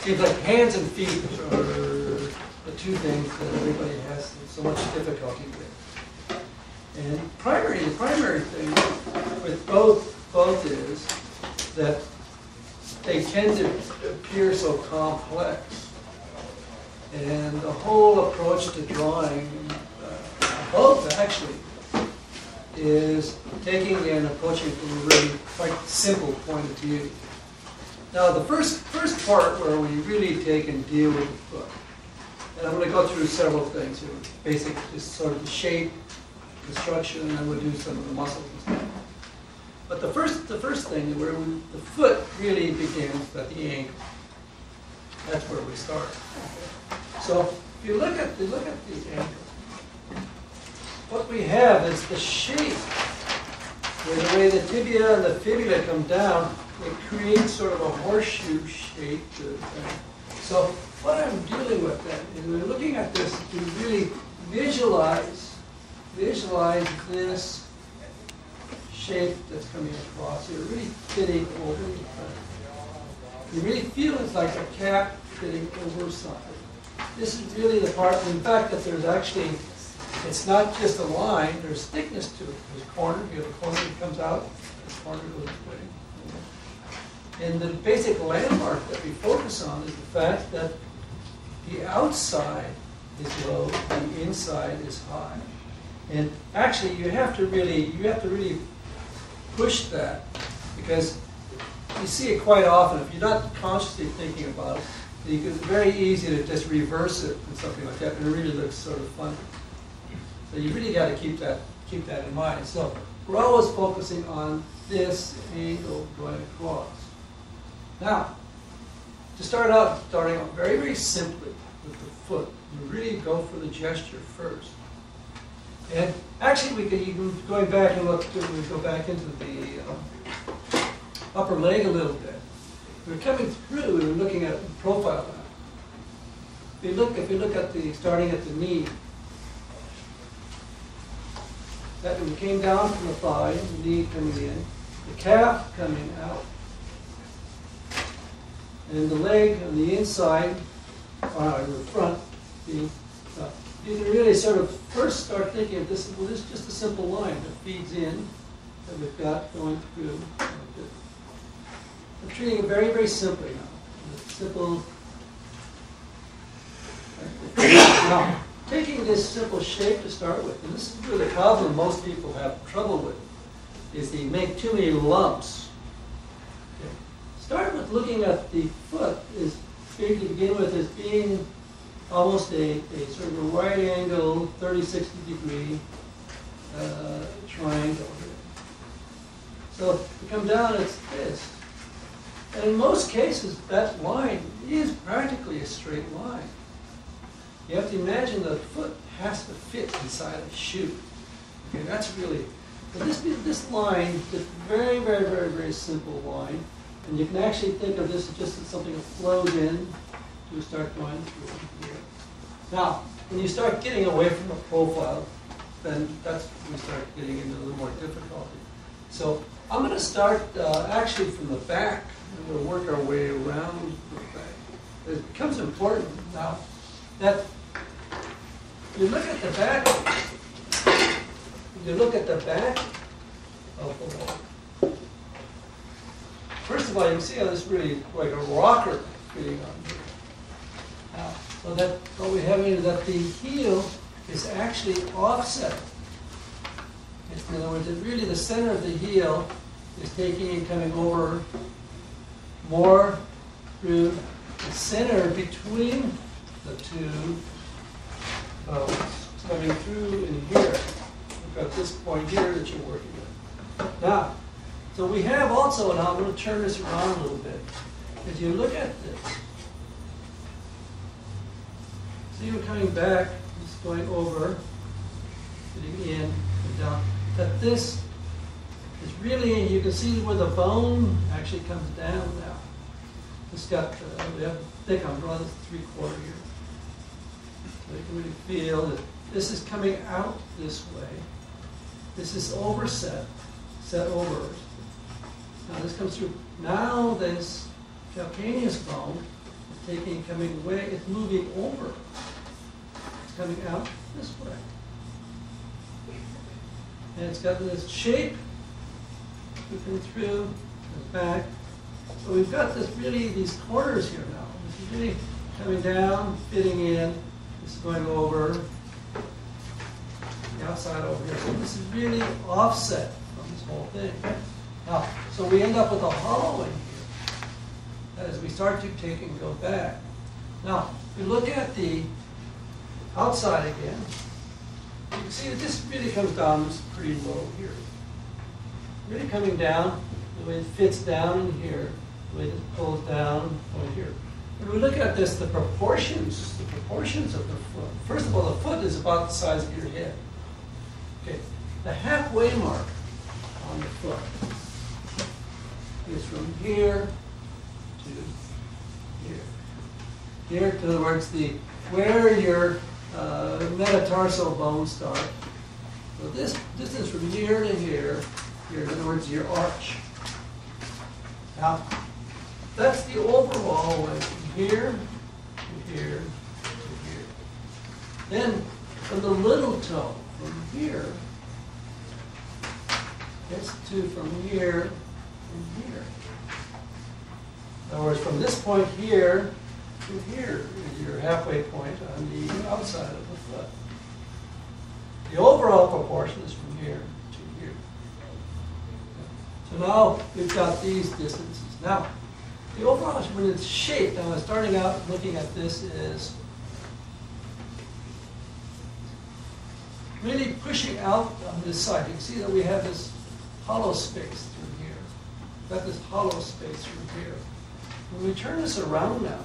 seems like hands and feet are the two things that everybody has so much difficulty with. And primary, the primary thing with both, both is that they tend to appear so complex. And the whole approach to drawing, uh, both actually, is taking and approaching from a really quite simple point of view. Now, the first, first part where we really take and deal with the foot, and I'm going to go through several things here, basic, just sort of the shape, construction, and then we'll do some of the muscles and stuff. But the first, the first thing where we, the foot really begins at the ankle. That's where we start. So if you look at the look at the ankle, what we have is the shape. Where the way the tibia and the fibula come down, it creates sort of a horseshoe shape. So what I'm dealing with then is we're looking at this to really visualize, visualize this shape that's coming across. You're really fitting over the. You really feel it's like a cap fitting over something. This is really the part, in fact, that there's actually, it's not just a line, there's thickness to it. There's a corner, you have a corner that comes out, the corner goes away. And the basic landmark that we focus on is the fact that the outside is low, the inside is high. And actually, you have to really, you have to really push that because you see it quite often. If you're not consciously thinking about it, it's very easy to just reverse it and something like that, and it really looks sort of funny. So you really got to keep that keep that in mind. So we're always focusing on this angle going across. Now, to start out, starting out very, very simply with the foot, you really go for the gesture first. And actually, we can, even going back and look, we go back into the um, upper leg a little bit. We're coming through we're looking at profile now. If you look, if you look at the, starting at the knee, that we came down from the thigh, the knee coming in, the calf coming out, and the leg on the inside, or the front, up. Uh, you can really sort of first start thinking of this, well, this is just a simple line that feeds in, that we've got going through. I'm treating it very, very simply now. Simple. Now, taking this simple shape to start with, and this is really the problem most people have trouble with, is they make too many lumps. Start with looking at the foot is to begin with as being almost a, a sort of a right angle, 30, 60 degree uh, triangle here. So if you come down, it's this. And in most cases, that line is practically a straight line. You have to imagine the foot has to fit inside a shoe. Okay, that's really, but this, this line, this very, very, very, very simple line, and you can actually think of this as just as something that flows in You start going through here. Now, when you start getting away from the profile, then that's when we start getting into a little more difficulty. So I'm going to start uh, actually from the back, and we'll work our way around the back. It becomes important now that you look at the back, you look at the back of the wall. First of all, you can see how this really like a rocker fitting on here. Now, so that what we have here is that the heel is actually offset. In other words, it really the center of the heel is taking and coming over more through the center between the two bones. Coming through in here. We've got this point here that you're working with. Now, so we have also, and I'm going to turn this around a little bit. If you look at this, see we're coming back, just going over, getting in and down. That this is really, you can see where the bone actually comes down now. It's got, uh, we have thick umbrella, three quarter here. So you can really feel that this is coming out this way. This is overset, set over. Now this comes through. Now this calcaneus bone It's taking, coming away, it's moving over. It's coming out this way. And it's got this shape, moving through, and back. So we've got this really, these corners here now. This is really coming down, fitting in, this is going over, the outside over here. So this is really offset from this whole thing. Now, so we end up with a hollow in here as we start to take and go back. Now, if we look at the outside again, you can see that this really comes down pretty low here. Really coming down, the way it fits down in here, the way it pulls down over here. When we look at this, the proportions, the proportions of the foot. First of all, the foot is about the size of your head. Okay, the halfway mark on the foot is from here to here. Here, in other words, the where your uh, metatarsal bones start. So this distance from here to here, here, in other words, your arch. Now, that's the overall way from here to here to here. Then, from the little toe, from here, gets to from here to here. In other words, from this point here to here is your halfway point on the outside of the foot. The overall proportion is from here to here. So now we've got these distances. Now, the overall, when it's shaped, now starting out looking at this is really pushing out on this side. You can see that we have this hollow space through. Got this hollow space through here. When we turn this around now,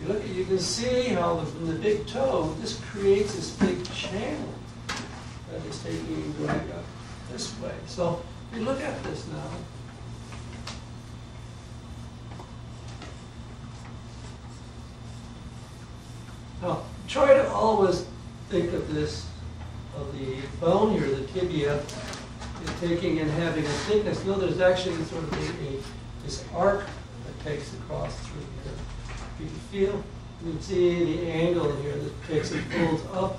you look at, you can see how the, from the big toe, this creates this big channel that is taking and going up this way. So if you look at this now, now try to always think of this, of the bone here, the tibia, taking and having a thickness. No, there's actually sort of a, a this arc that takes across through here. You can feel, you can see the angle here that takes and pulls up.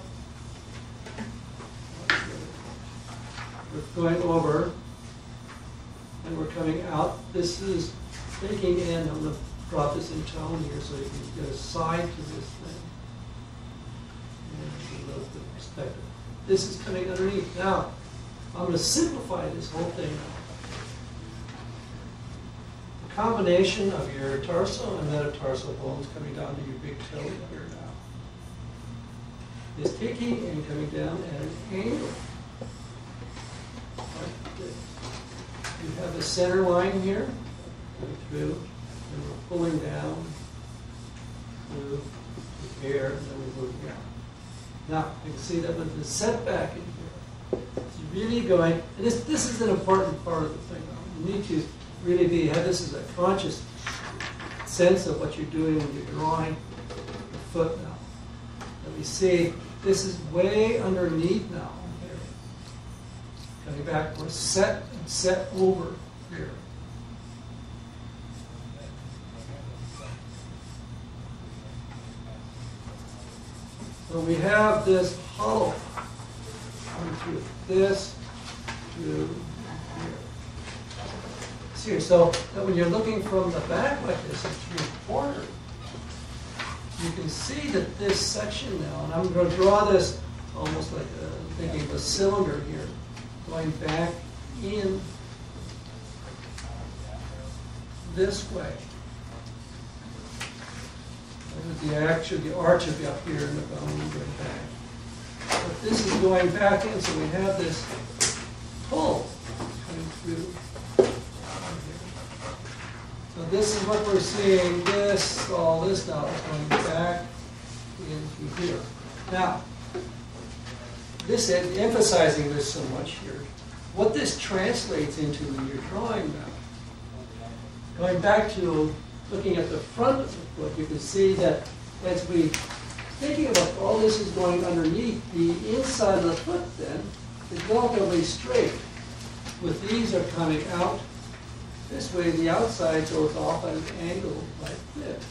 We're going over, and we're coming out. This is taking in, I'm gonna drop this in tone here so you can get a side to this thing. And a little bit perspective. This is coming underneath. Now, I'm gonna simplify this whole thing now combination of your tarsal and metatarsal bones coming down to your big toe here now is taking and coming down at an angle. You have a center line here, going through, and we're pulling down, through, to here, and then we're moving out. Now, you can see that with the setback it's really going, and this, this is an important part of the thing. You need to really be, have this as a conscious sense of what you're doing when you're drawing the foot now. And we see this is way underneath now. Coming back, we're set and set over here. So we have this hollow this to here. So that when you're looking from the back like this in three quarter, you can see that this section now, and I'm going to draw this almost like a, thinking of a cylinder here, going back in this way. The actually the arch will be up here and the bone going back. But this is going back in, so we have this pull coming through so this is what we're seeing, this, all this now is going back into here. Now, this, emphasizing this so much here, what this translates into when you're drawing now, going back to looking at the front of the foot, you can see that as we, thinking about all this is going underneath, the inside of the foot then is relatively straight. With these are coming out this way, the outside goes off at an angle like this.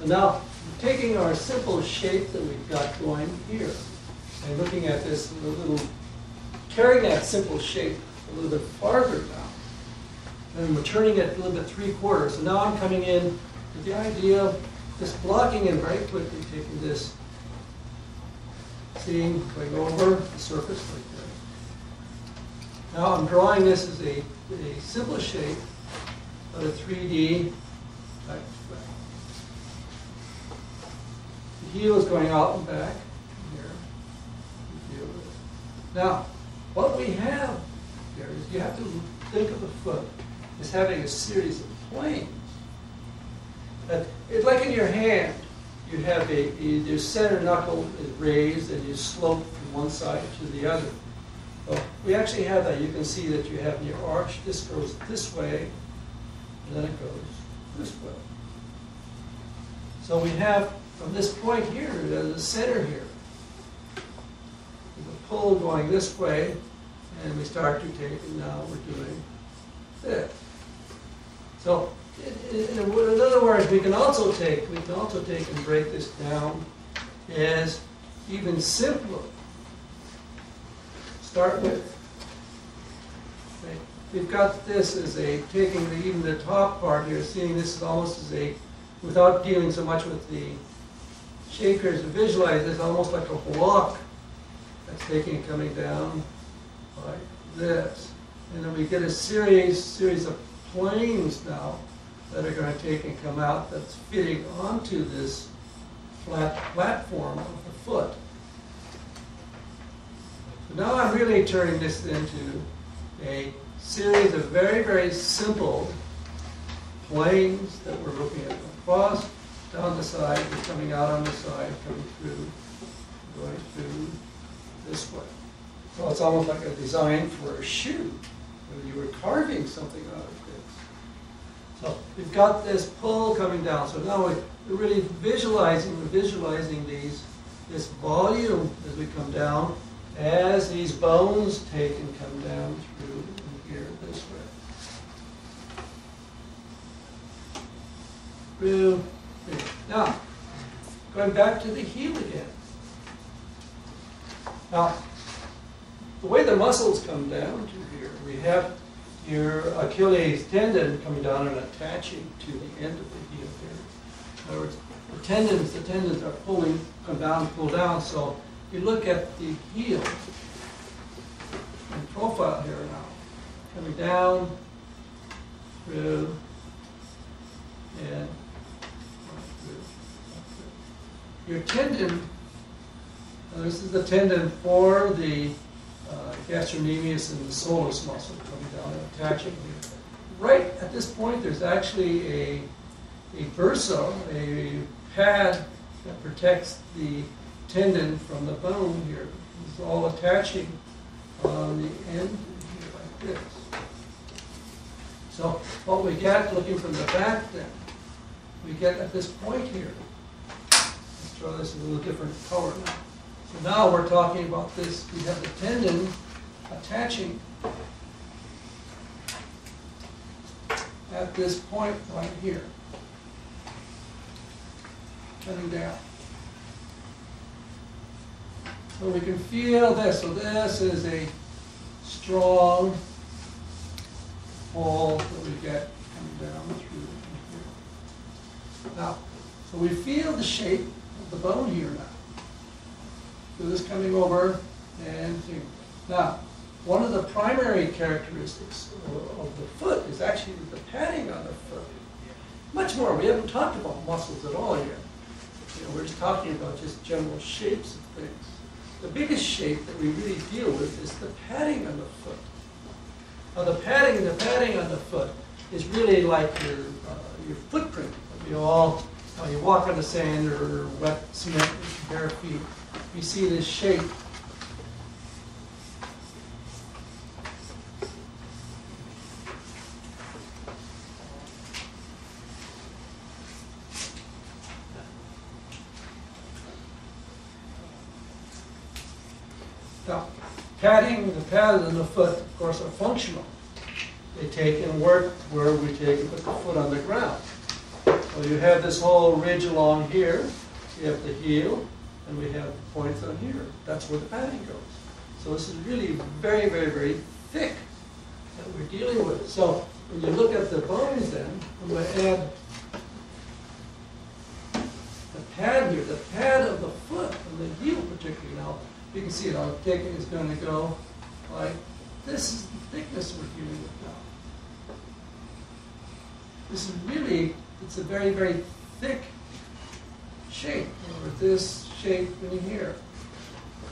So now, taking our simple shape that we've got going here, and looking at this a little, carrying that simple shape a little bit farther now, and we're turning it a little bit three quarters. So now I'm coming in with the idea just blocking in very quickly, taking this, seeing, going over the surface like that. Now I'm drawing this as a, a simple shape of a 3D type effect. The heel is going out and back here. Now, what we have here is you have to think of the foot as having a series of planes. It's like in your hand, you have a, a- your center knuckle is raised and you slope from one side to the other. Well, we actually have that. You can see that you have your arch. This goes this way, and then it goes this way. So we have from this point here the center here, the pull going this way, and we start to take, and now we're doing this. So, in, in, other words, we can also take, we can also take and break this down as even simpler. Start with, okay, we've got this as a, taking the, even the top part here, seeing this is almost as a, without dealing so much with the shakers, to visualize this almost like a block that's taking and coming down like this. And then we get a series, series of planes now that are going to take and come out that's fitting onto this flat platform of the foot. So now I'm really turning this into a series of very, very simple planes that we're looking at across, down the side, and coming out on the side, coming through, going through this way. So it's almost like a design for a shoe, where you were carving something out of. So we've got this pull coming down. So now we- we're really visualizing, we're visualizing these, this volume as we come down, as these bones take and come down through here this way. Through, here. now, going back to the heel again. Now, the way the muscles come down to here, we have your Achilles tendon coming down and attaching to the end of the heel here. In other words, the tendons, the tendons are pulling, come down, pull down. So you look at the heel in profile here now, coming down through and through. Your tendon this is the tendon for the gastrocnemius and the soleus muscle coming down and attaching here. Right at this point, there's actually a, a bursa, a pad that protects the tendon from the bone here. It's all attaching on the end here like this. So what we get, looking from the back then, we get at this point here, let's draw this a little different color now. So now we're talking about this, we have the tendon attaching at this point right here. Coming down. So we can feel this, so this is a strong pull that we get coming down through here. Now, so we feel the shape of the bone here now. So this coming over and thing. Now, one of the primary characteristics of the foot is actually the padding on the foot. Much more, we haven't talked about muscles at all yet. You know, we're just talking about just general shapes of things. The biggest shape that we really deal with is the padding on the foot. Now, the padding, the padding on the foot is really like your, uh, your footprint. You all, when you walk on the sand or wet cement with your bare feet, you see this shape. Now, padding, the pads on the foot, of course, are functional. They take and work where we take and put the foot on the ground. So you have this whole ridge along here, you have the heel, and we have the points on here. That's where the padding goes. So this is really very, very, very thick that we're dealing with. So when you look at the bones then, I'm going to add the pad here, the pad of the foot, and the heel particularly. Now, you can see I'll take it's going to go like, this is the thickness we're dealing with now. This is really, it's a very, very thick shape, or this shape in here.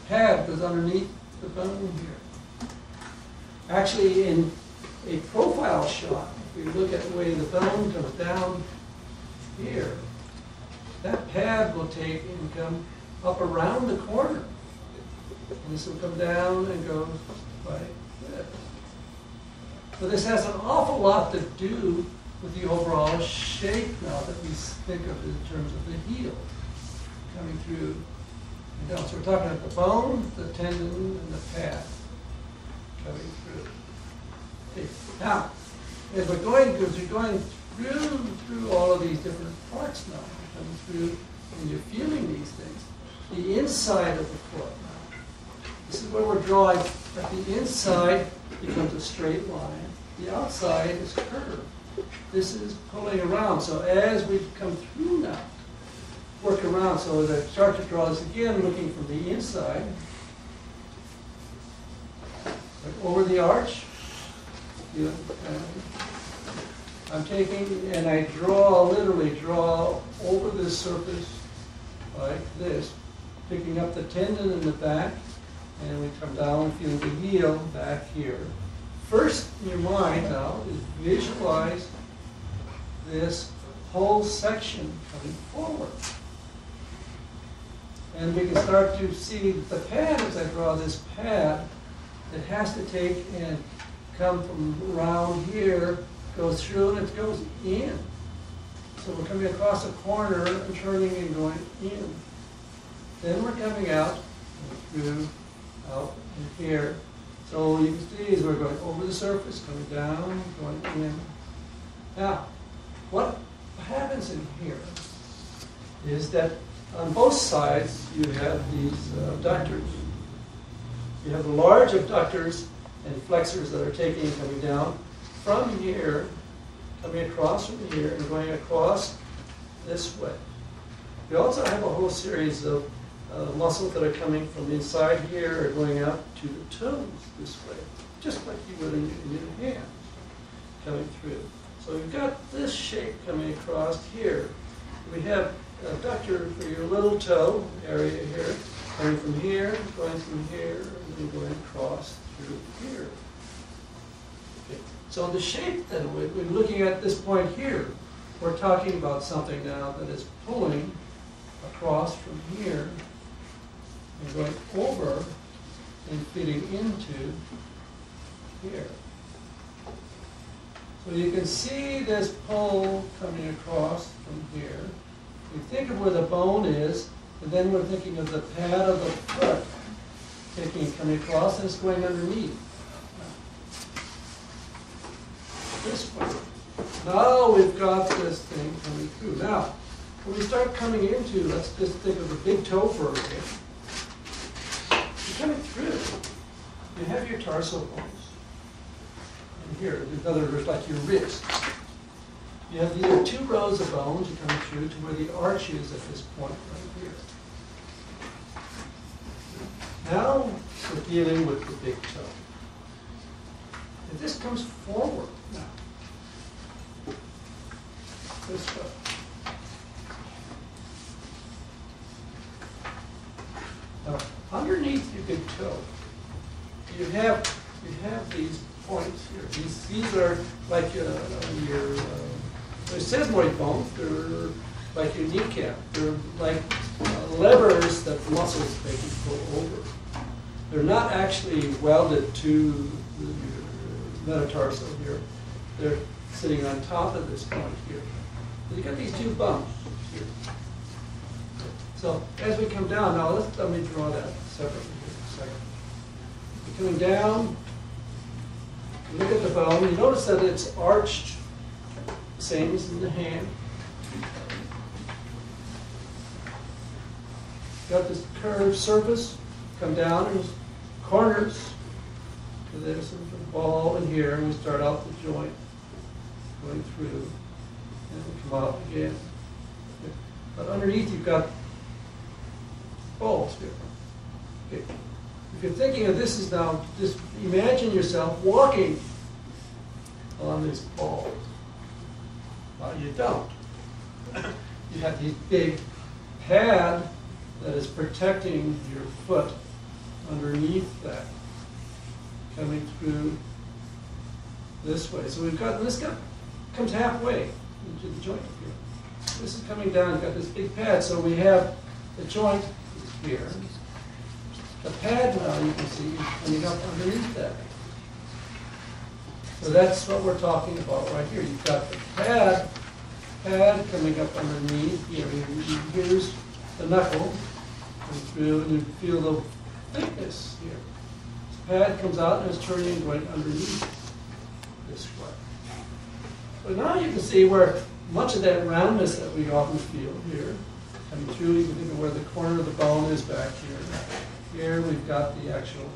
Pad goes underneath the bone here. Actually, in a profile shot, if we look at the way the bone comes down here, that pad will take and come up around the corner. And this will come down and go like this. So this has an awful lot to do with the overall shape now that we think of in terms of the heel coming through and down. So we're talking about the bone, the tendon, and the pad coming through. Okay. Now, as we're going, as you're going through through all of these different parts now, coming through, and you're feeling these things, the inside of the foot. This is where we're drawing. At the inside becomes a straight line. The outside is curved. This is pulling around. So as we come through now, work around. So as I start to draw this again, looking from the inside, like over the arch. You- uh, I'm taking and I draw, literally draw over this surface like this, picking up the tendon in the back, and we come down, and feel the heel back here. First in your mind now is visualize this whole section coming forward. And we can start to see the pad as I draw this pad, it has to take and come from around here, goes through and it goes in. So we're coming across a corner and turning and going in. Then we're coming out through, out and here. So you can see as we're going over the surface, coming down, going in. Now, what happens in here is that on both sides you have these uh, abductors. You have the large abductors and flexors that are taking and coming down from here, coming across from here and going across this way. You also have a whole series of uh, muscles that are coming from inside here are going out to the toes this way, just like you would in, in your hand coming through. So you've got this shape coming across here. We have a abductor for your little toe area here, coming from here, going from here, and then going across through here. Okay. So the shape then, we're looking at this point here, we're talking about something now that is pulling across from here and going over and fitting into here. So you can see this pole coming across from here. We think of where the bone is, and then we're thinking of the pad of the foot taking, coming across, and it's going underneath. This way. Now we've got this thing coming through. Now, when we start coming into, let's just think of the big toe for a minute. Coming through. You have your tarsal bones. And here, in other words, like your wrist. You have are two rows of bones come through to where the arch is at this point right here. Now we're dealing with the big toe. And this comes forward now. This way. Now, underneath you can tell. you have, you have these points here. These, these are like uh, your, uh, sesamoid bones, they're like your kneecap. They're like uh, levers that muscles they can pull over. They're not actually welded to the metatarsal here. They're sitting on top of this point here. You got these two bumps here. So as we come down, now let's, let me draw that second. Coming down, look at the bone, you notice that it's arched, same as in the hand. Got this curved surface, come down, and corners. So there's a ball in here, and we start out the joint, going through, and we come out again. But underneath, you've got balls here. Okay. If you're thinking of this as now, just imagine yourself walking on this ball. Well, you don't. You have these big pad that is protecting your foot underneath that, coming through this way. So we've got, this guy comes halfway into the joint here. This is coming down, you've got this big pad, so we have the joint here. The pad now, you can see, coming up underneath that. So that's what we're talking about right here. You've got the pad, pad coming up underneath, here, here's the knuckle, and through, and you feel the thickness here. This pad comes out and is turning going underneath this way. So now you can see where much of that roundness that we often feel here, coming through, you can think of where the corner of the bone is back here. Here we've got the actual,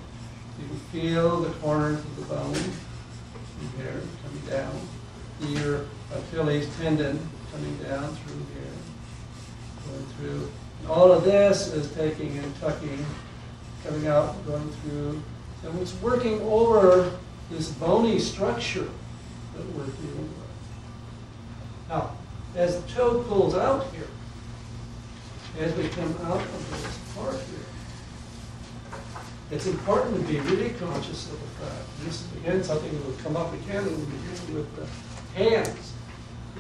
you can feel the corners of the bone from here coming down. Your Achilles tendon coming down through here, going through. And all of this is taking and tucking, coming out, going through. And it's working over this bony structure that we're dealing with. Now, as the toe pulls out here, as we come out of this part here, it's important to be really conscious of the fact, this is again something that will come up again when we're dealing with the hands,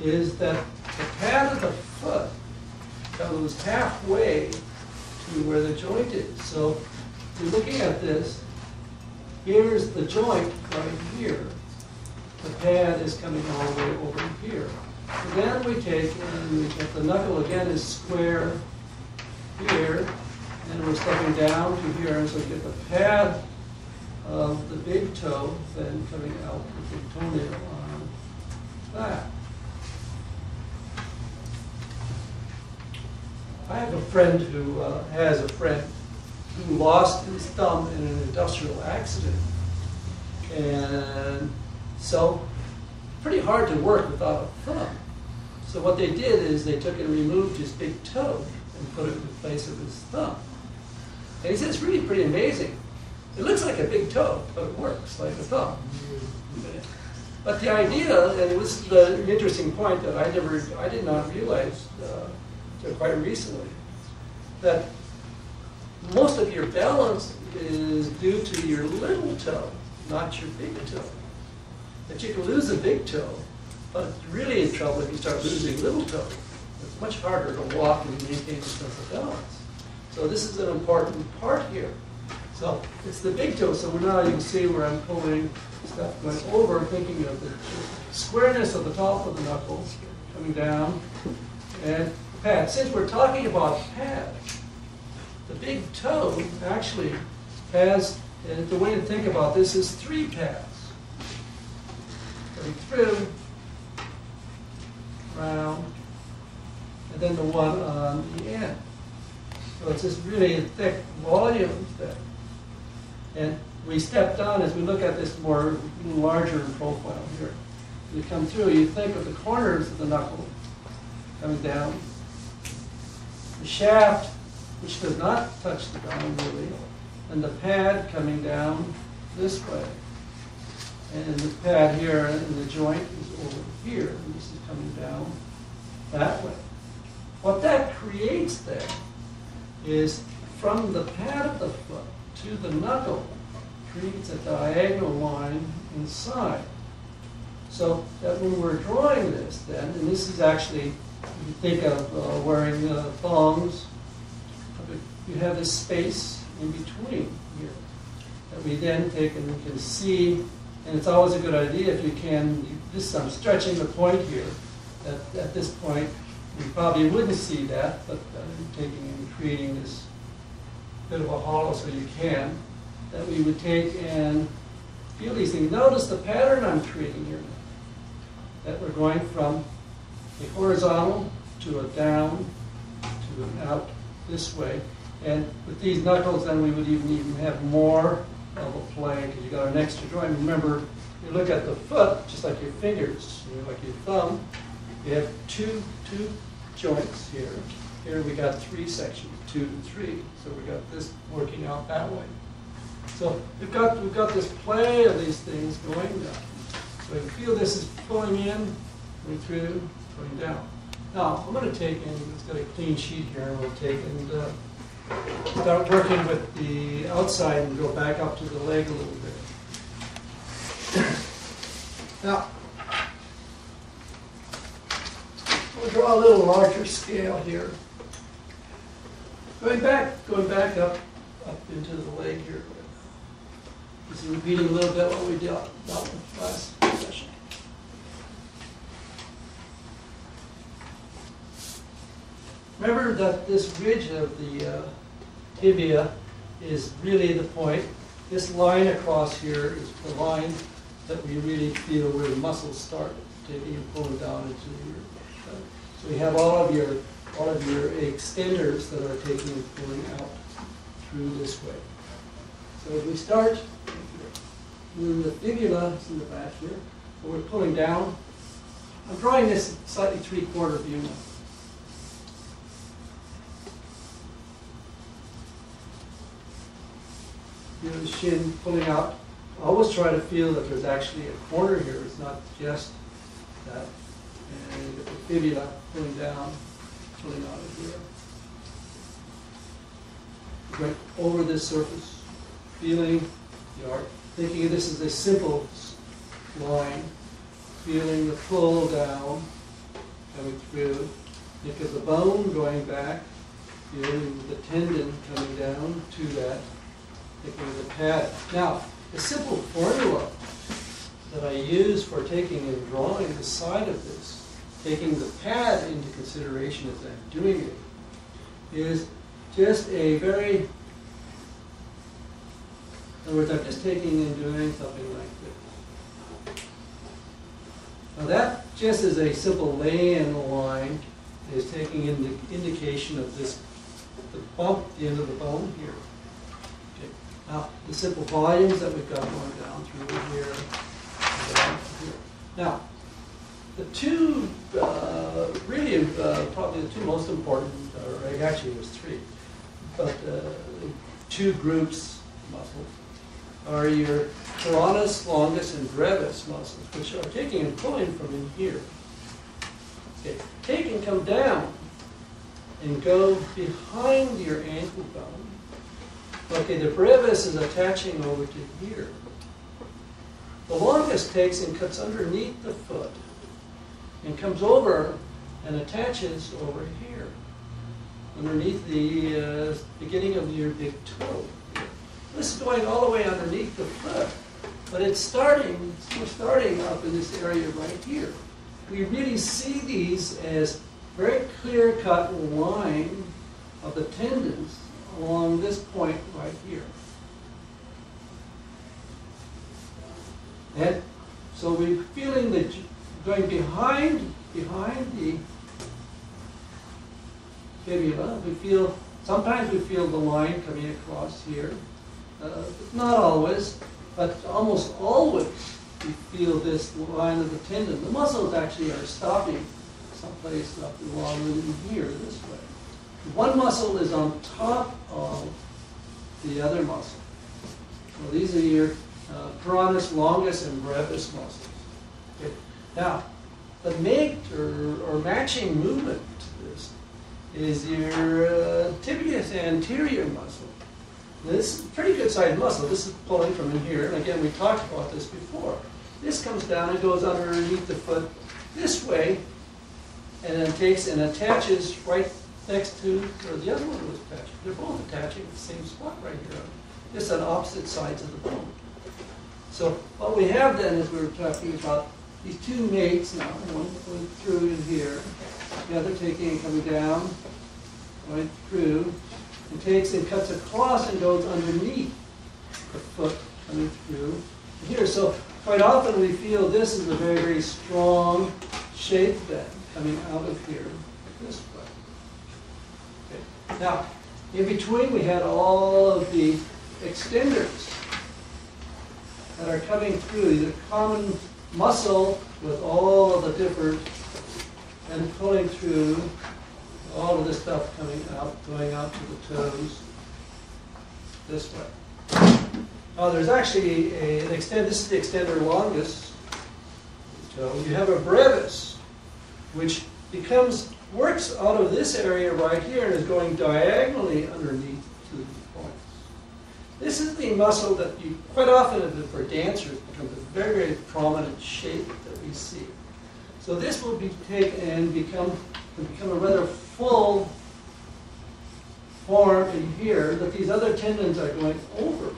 is that the pad of the foot goes halfway to where the joint is. So if you're looking at this, here's the joint right here. The pad is coming all the way over here. Then we take and we get the knuckle again is square here, and we're stepping down to here, and so we get the pad of the big toe then coming out with the toenail on that. I have a friend who uh, has a friend who lost his thumb in an industrial accident. And so, pretty hard to work without a thumb. So what they did is they took and removed his big toe and put it in place of his thumb. And he said it's really pretty amazing. It looks like a big toe, but it works like a thumb. But the idea, and it was the interesting point that I never, I did not realize uh, quite recently, that most of your balance is due to your little toe, not your big toe. That you can lose a big toe, but really in trouble if you start losing little toe. It's much harder to walk and maintain a sense of balance. So this is an important part here. So it's the big toe. So now you can see where I'm pulling stuff going over, thinking of the squareness of the top of the knuckle coming down. And pad. Since we're talking about pad, the big toe actually has, and the way to think about this is three pads. Going through, round, and then the one on the end. So it's this really thick volume there. And we step down as we look at this more larger profile here. You come through, you think of the corners of the knuckle coming down. The shaft, which does not touch the ground really, and the pad coming down this way. And the pad here in the joint is over here, and this is coming down that way. What that creates there is from the pad of the foot to the knuckle creates a diagonal line inside. So that when we're drawing this then, and this is actually, you think of uh, wearing uh, thongs, you have this space in between here that we then take and we can see, and it's always a good idea if you can, you, this I'm stretching the point here, at this point we probably wouldn't see that, but I'm taking and creating this bit of a hollow so you can, that we would take and feel these things. Notice the pattern I'm creating here. That we're going from a horizontal to a down, to an out this way. And with these knuckles, then we would even, even have more of a play, because you got an extra joint. Remember, you look at the foot, just like your fingers, you know, like your thumb, you have two, two joints here. Here we got three sections, two and three, so we got this working out that way. So we've got, we've got this play of these things going down. So you feel this is pulling in, going through, going down. Now, I'm gonna take and, it's got a clean sheet here, and we'll take and, uh, start working with the outside and go back up to the leg a little bit. Now, we'll draw a little larger scale here. Going back, going back up, up into the leg here. This is repeating a little bit what we dealt, dealt with last session. Remember that this ridge of the uh, tibia is really the point. This line across here is the line that we really feel where the muscles start taking and pulling down into So we have all of your, all of your extenders that are taking and pulling out through this way. So if we start, then the fibula in the back here, we're pulling down. I'm drawing this slightly three-quarter view you know, the shin pulling out. Always try to feel that there's actually a corner here, it's not just that. And the fibula pulling down, pulling out of here. Going over this surface, feeling, you know, thinking of this as a simple line, feeling the pull down, coming through. Think of the bone going back, feeling the tendon coming down to that taking the pad. Now, a simple formula that I use for taking and drawing the side of this, taking the pad into consideration as I'm doing it, is just a very, in other words, I'm just taking and doing something like this. Now that just is a simple lay-in line is taking in the indication of this, the bump the end of the bone here. Now, the simple volumes that we've got going down through here, down through here. Now, the two, uh, really, uh, probably the two most important, or actually there's three, but uh, two groups muscles are your peroneus longus and brevis muscles, which are taking and pulling from in here. Okay, take and come down and go behind your ankle bone. Okay, the brevis is attaching over to here. The longus takes and cuts underneath the foot and comes over and attaches over here, underneath the uh, beginning of your big toe. This is going all the way underneath the foot, but it's starting, we're starting up in this area right here. We really see these as very clear-cut line of the tendons along this point right here. And so we're feeling j- going behind, behind the fibula, we feel, sometimes we feel the line coming across here. Uh, Not always, but almost always we feel this line of the tendon. The muscles actually are stopping someplace up along in here this way. One muscle is on top of the other muscle. These are your uh, peroneus longus and brevis muscles. Now, the mate or, or matching movement to this is your uh, anterior muscle. This is a pretty good sized muscle. This is pulling from in here. And again, we talked about this before. This comes down and goes underneath the foot this way and then takes and attaches right next to where the other one was attached. They're both attaching at the same spot right here, just on opposite sides of the bone. So what we have then is we were talking about these two mates now, one going through in here, the other taking and coming down, going through, and takes and cuts across and goes underneath the foot coming through here. So quite often we feel this is a very, very strong shape then coming out of here. this way. Okay. Now, in between, we had all of the extenders that are coming through, the common muscle with all of the different, and pulling through all of this stuff coming out, going out to the toes this way. Now, there's actually a, an extend, this is the extensor longus toe. You have a brevis, which becomes, works out of this area right here and is going diagonally underneath to the points. This is the muscle that you, quite often for dancers, becomes a very, very prominent shape that we see. So this will be taken and become, become a rather full form in here that these other tendons are going over.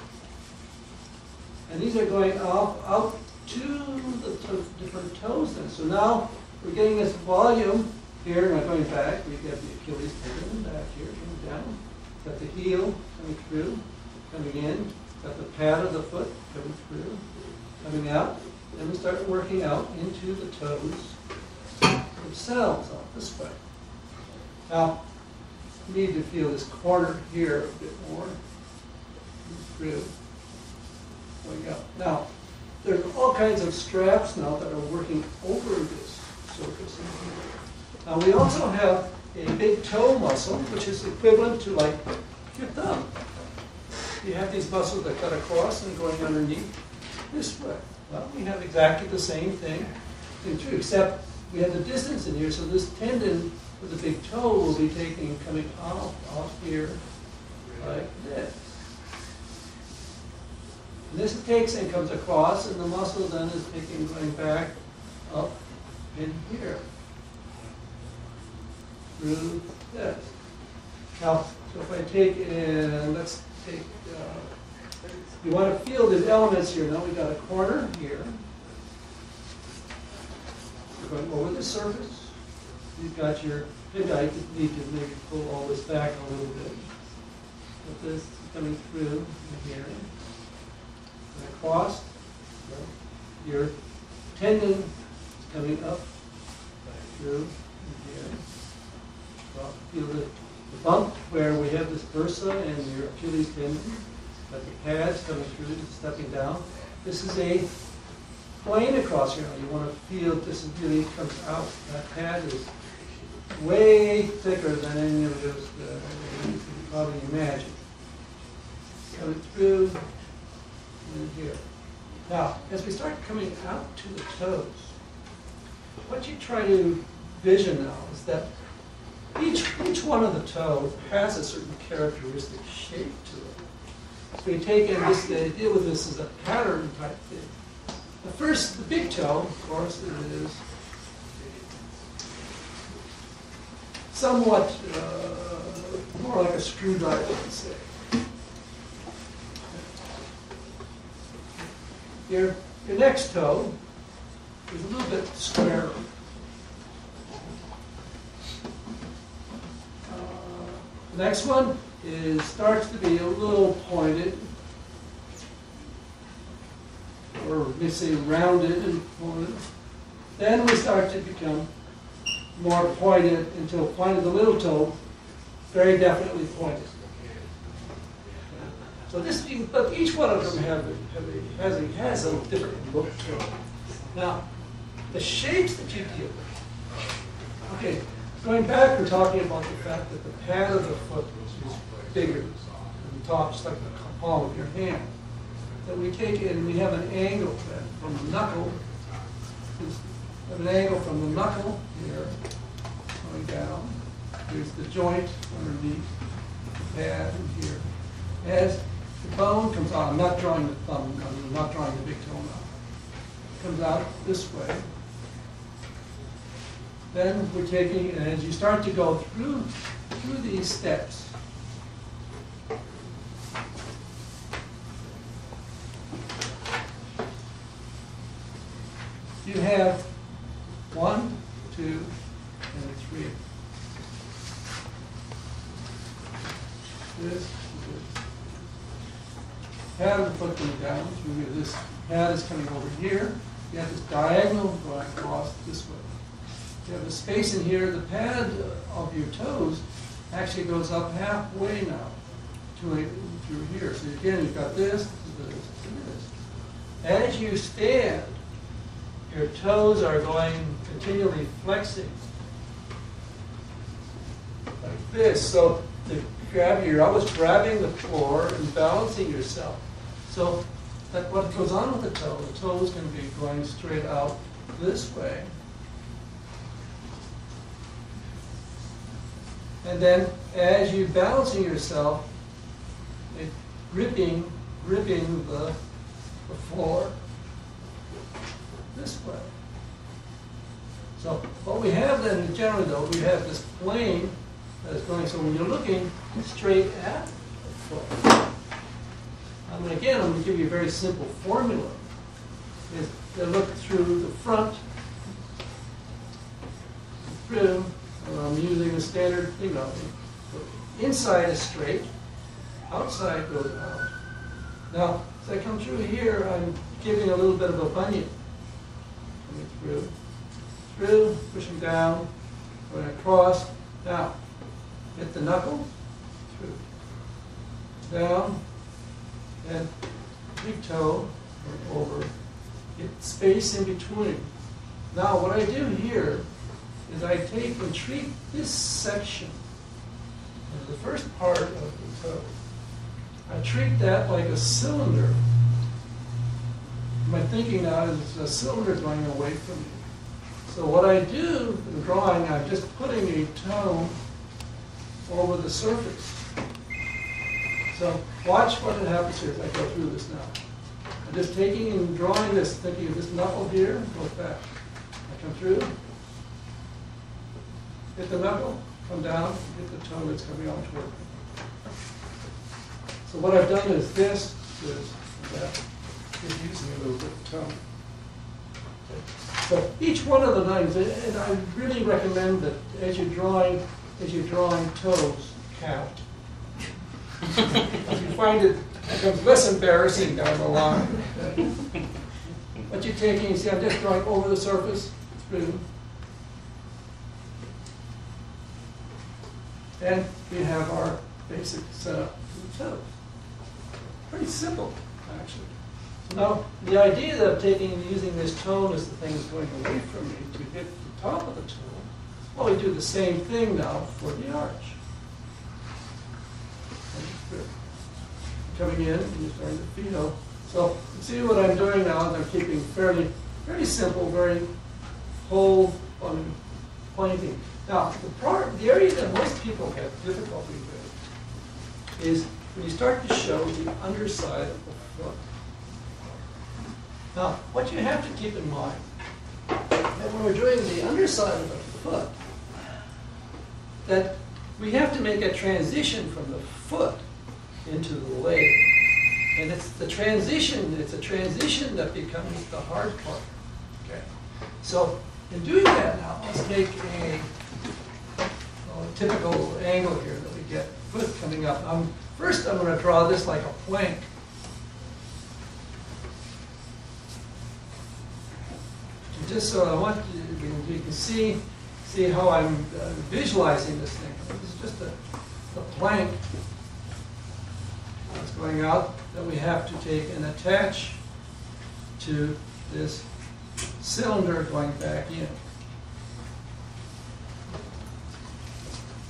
And these are going out, out to the to different toes then. So now we're getting this volume here, and going back, we get the Achilles tendon back here, coming down. Got the heel coming through, coming in. Got the pad of the foot coming through, coming out. Then we start working out into the toes themselves out this way. Now, need to feel this corner here a bit more. Through. Going out. Now, there's all kinds of straps now that are working over this surface. Now, we also have a big toe muscle, which is equivalent to like your thumb. You have these muscles that cut across and going underneath this way. Well, we have exactly the same thing, in two, except we have the distance in here, so this tendon with the big toe will be taking, coming off, off here, like this. And this takes and comes across, and the muscle then is taking, going back up in here. Through this. Now, so if I take, and let's take, uh, you want to feel these elements here. Now we've got a corner here. We're going over the surface. You've got your, maybe I need to maybe pull all this back a little bit. But this coming through here. And across. Your tendon is coming up through in here. Well, feel the, the bump where we have this bursa and your Achilles tendon. Got the pads coming through, stepping down. This is a plane across here. You want to feel this is really comes out. That pad is way thicker than any of those uh, you can probably imagine. Coming through in here. Now, as we start coming out to the toes, what you try to vision now is that each, each one of the toes has a certain characteristic shape to it. So we take and this, the idea with this is a pattern type thing. The first, the big toe, of course, is somewhat uh, more like a screwdriver, let's say. Your, your next toe is a little bit square. Uh, next one is starts to be a little pointed, or we say rounded and pointed. Then we start to become more pointed until finally the little toe very definitely pointed. So this, but each one of them have, have a, has a, has a different look to it. Now, the shapes that you deal with. Okay, going back, we're talking about the fact that the pad of the foot is bigger the top, just like the palm of your hand. That we take in, we have an angle then from the knuckle, an angle from the knuckle here, going down. Here's the joint underneath, the pad here. As the bone comes out, I'm not drawing the thumb, I'm not drawing the big toe now. Comes out this way. Then we're taking, and as you start to go through, through these steps, you have one, two, and three. This, this. Pad of the foot going down, through this pad is coming over here. You have this diagonal going across this way. you have a space in here, the pad of your toes actually goes up halfway now to, a- here. So again, you've got this, this, this. As you stand, your toes are going continually flexing like this. So to grab, you're always grabbing the floor and balancing yourself. So that what goes on with the toe, the toe is going to be going straight out this way. And then as you're balancing yourself, it gripping, gripping the, the floor this way. So what we have then generally though, we have this plane that's going, so when you're looking straight at the foot. Um, and again, I'm going to give you a very simple formula. Is to look through the front, through, and I'm using a standard, you know, inside is straight, outside goes out. Now, as I come through here, I'm giving a little bit of a bunion. Coming through, through, pushing down, going across, down. Hit the knuckle, through, down, and big toe or over. Get space in between. Now, what I do here is I take and treat this section, the first part of the toe. I treat that like a cylinder. My thinking now is a cylinder going away from me. So what I do in drawing, I'm just putting a tone over the surface. So watch what happens here as I go through this now. I'm just taking and drawing this, thinking of this knuckle here, goes back. I come through, hit the knuckle, come down, hit the toe that's coming out toward me. So what I've done is this, this, that, a little bit. So each one of the names, and and I really recommend that as you're drawing, as you're drawing toes, count. If you find it becomes less embarrassing down the line. What you're taking, you see, I'm just drawing over the surface, through. And we have our basic setup for the toes. Pretty simple, actually. Now, the idea of taking and using this tone as the thing is going away from me to hit the top of the toe, well, we do the same thing now for the arch. Coming in, and you're starting to feel. So, see what I'm doing now I'm keeping fairly, very simple, very whole on pointing. Now, the part, the area that most people have difficulty with is when you start to show the underside of the foot. Now, what you have to keep in mind, that when we're doing the underside of the foot, that we have to make a transition from the foot into the leg. And it's the transition, it's a transition that becomes the hard part. Okay. So in doing that now, let's make a, a typical angle here that we get foot coming up. Um, first, I'm going to draw this like a plank. Just so I want you, you can see see how I'm uh, visualizing this thing. This is just a, a plank that's going out that we have to take and attach to this cylinder going back in.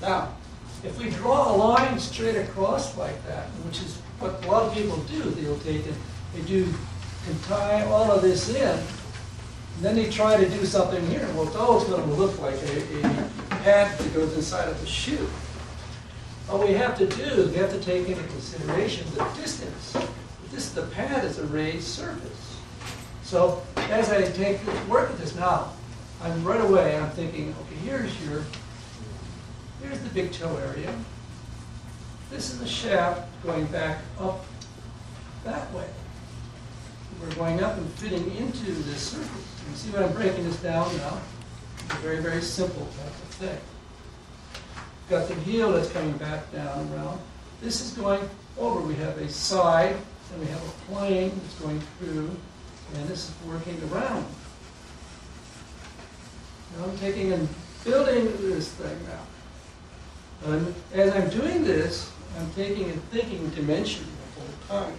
Now, if we draw a line straight across like that, which is what a lot of people do, they'll take it, they do, can tie all of this in, then they try to do something here. Well, it's always going to look like a, a pad that goes inside of the shoe. What we have to do is we have to take into consideration the distance. This, the pad is a raised surface. So as I take work at this now, I'm right away, I'm thinking, okay, here's your, here's the big toe area. This is the shaft going back up that way. We're going up and fitting into this surface. You see what I'm breaking this down now? It's a very, very simple type of thing. Got the heel that's coming back down around. This is going over. We have a side, and we have a plane that's going through, and this is working around. Now I'm taking and building this thing now. And as I'm doing this, I'm taking and thinking dimension the whole time.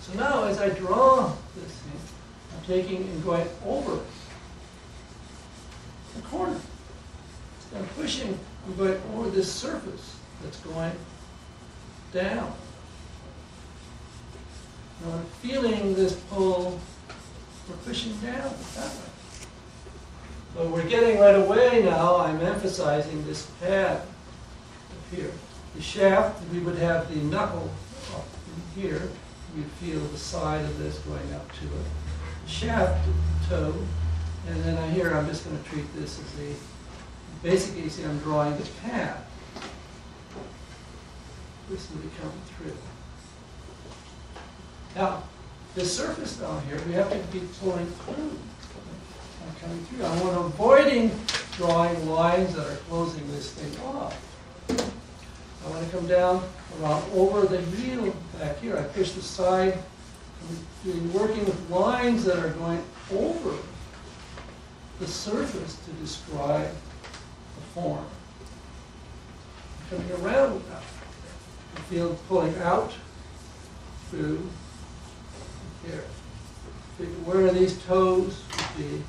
So now as I draw this thing, taking and going over the corner. I'm pushing, I'm going over this surface that's going down. Now I'm feeling this pull, we're pushing down that way. So we're getting right away now, I'm emphasizing this pad up here. The shaft, we would have the knuckle up here. You'd feel the side of this going up to it. Shaft toe, and then I here, I'm just going to treat this as a, basically, you see I'm drawing the path. This will be coming through. Now, this surface down here, we have to be pulling through. I'm coming through. I want to avoiding drawing lines that are closing this thing off. I want to come down around over the heel back here. I push the side, Doing, working with lines that are going over the surface to describe the form. Coming around now. I feel pulling out through here. Where are these toes? Would be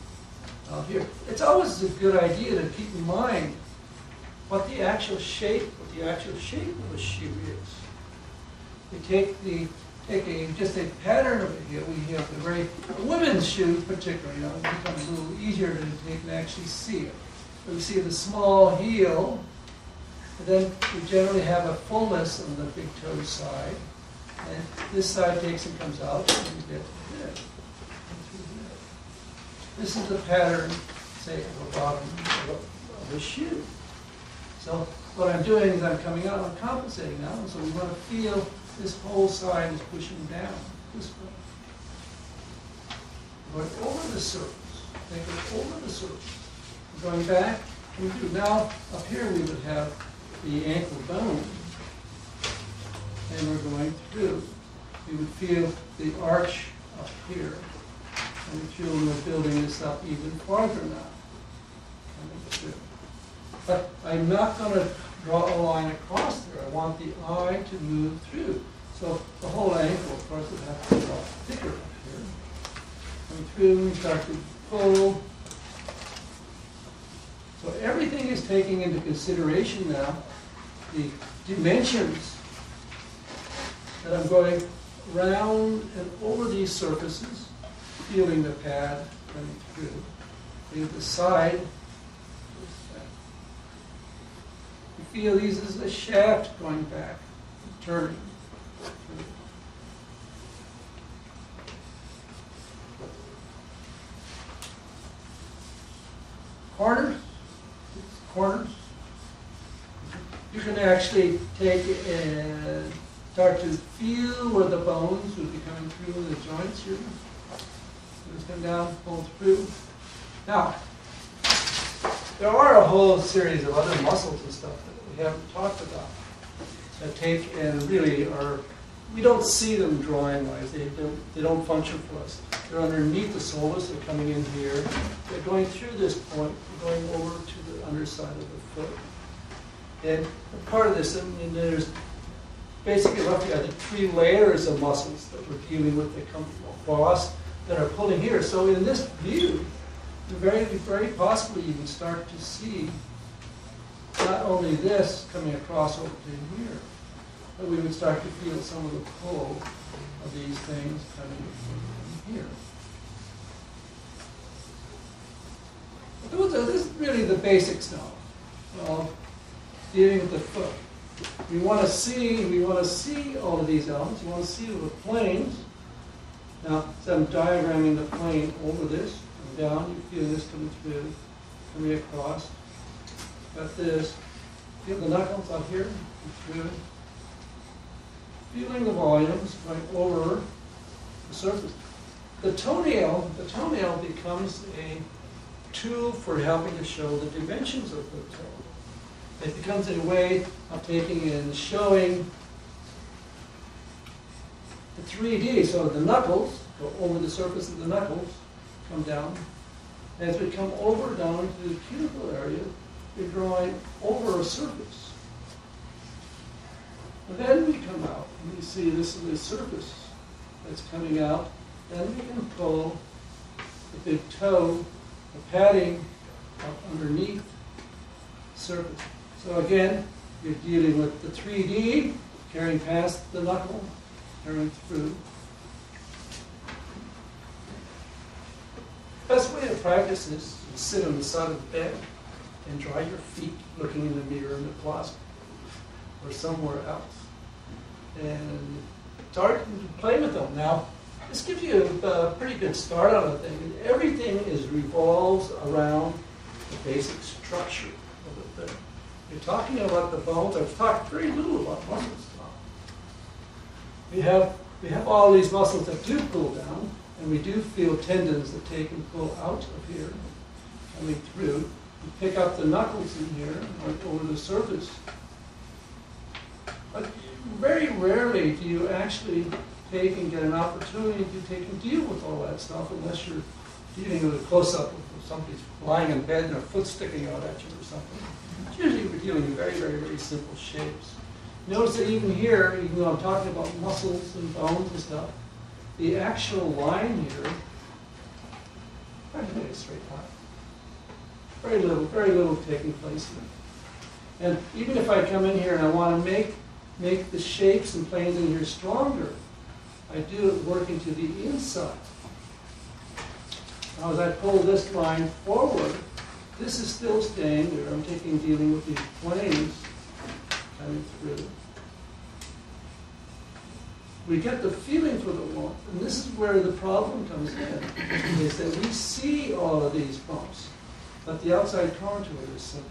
out here. It's always a good idea to keep in mind what the actual shape, what the actual shape of a shoe is. We take the take just a pattern of heel. We have the very women's shoes particularly. You know, it becomes a little easier to actually see it. We see the small heel, and then we generally have a fullness on the big toe side. And this side takes and comes out, and you get this. This is the pattern, say, of the bottom of a shoe. So what I'm doing is I'm coming out, I'm compensating now, so we want to feel this whole side is pushing down this way. Going over the surface, take it over the surface. Going back, we do now, up here we would have the ankle bone, and we're going through. We would feel the arch up here, and we feel we're building this up even farther now. But I'm not going to draw a line across there. I want the eye to move through. So the whole ankle, of course, would have to draw thicker up here. Coming through, we start to pull. So everything is taking into consideration now the dimensions that I'm going round and over these surfaces, feeling the pad coming through. Feel the side You feel these as a shaft going back, turning. Corners, corners. You can actually take and start to feel where the bones would be coming through the joints here. Just come down, pull through. Now, there are a whole series of other muscles and stuff haven't talked about that take and really are, we don't see them drawing wise. They don't, they don't function for us. They're underneath the soleus, they're coming in here. They're going through this point, going over to the underside of the foot. And part of this, I mean, there's basically roughly, I think, three layers of muscles that we're dealing with that come across that are pulling here. So in this view, very, very possibly you can start to see not only this coming across over to here, but we would start to feel some of the pull of these things coming from here. This is really the basics now of dealing with the foot. We want to see, we want to see all of these elements. We want to see the planes. Now, so I'm diagramming the plane over this and down, you feel this coming through, coming across. Got this. Feel the knuckles up here, through. Feeling the volumes going over the surface. The toenail, the toenail becomes a tool for helping to show the dimensions of the toe. It becomes a way of taking and showing the 3D. So the knuckles go over the surface of the knuckles, come down, As we come over down to the cuticle area, we're drawing over a surface. And then we come out, and we see this is the surface that's coming out. Then we can pull the big toe, the padding up underneath surface. So again, you're dealing with the 3D, carrying past the knuckle, carrying through. Best way to practice is to sit on the side of the bed and dry your feet looking in the mirror in the closet or somewhere else. And start to play with them. Now, this gives you a, pretty good start on a thing. Everything is revolves around the basic structure of the thing. You're talking about the bones. I've talked very little about muscles. We have we have all these muscles that do pull down, and we do feel tendons that take and pull out of here, coming through. You pick up the knuckles in here, over the surface. But very rarely do you actually take and get an opportunity to take and deal with all that stuff unless you're dealing with a close-up of somebody's lying in bed and their foot sticking out at you or something. Usually we're dealing with very, very, very simple shapes. Notice that even here, even though I'm talking about muscles and bones and stuff, the actual line here, I can make a straight line. Very little, very little taking place in here. And even if I come in here and I want to make, make the shapes and planes in here stronger, I do it working to the inside. Now as I pull this line forward, this is still staying there. I'm taking dealing with these planes coming through. We get the feeling for the warmth, and this is where the problem comes in, is that we see all of these bumps, but the outside contour is simple.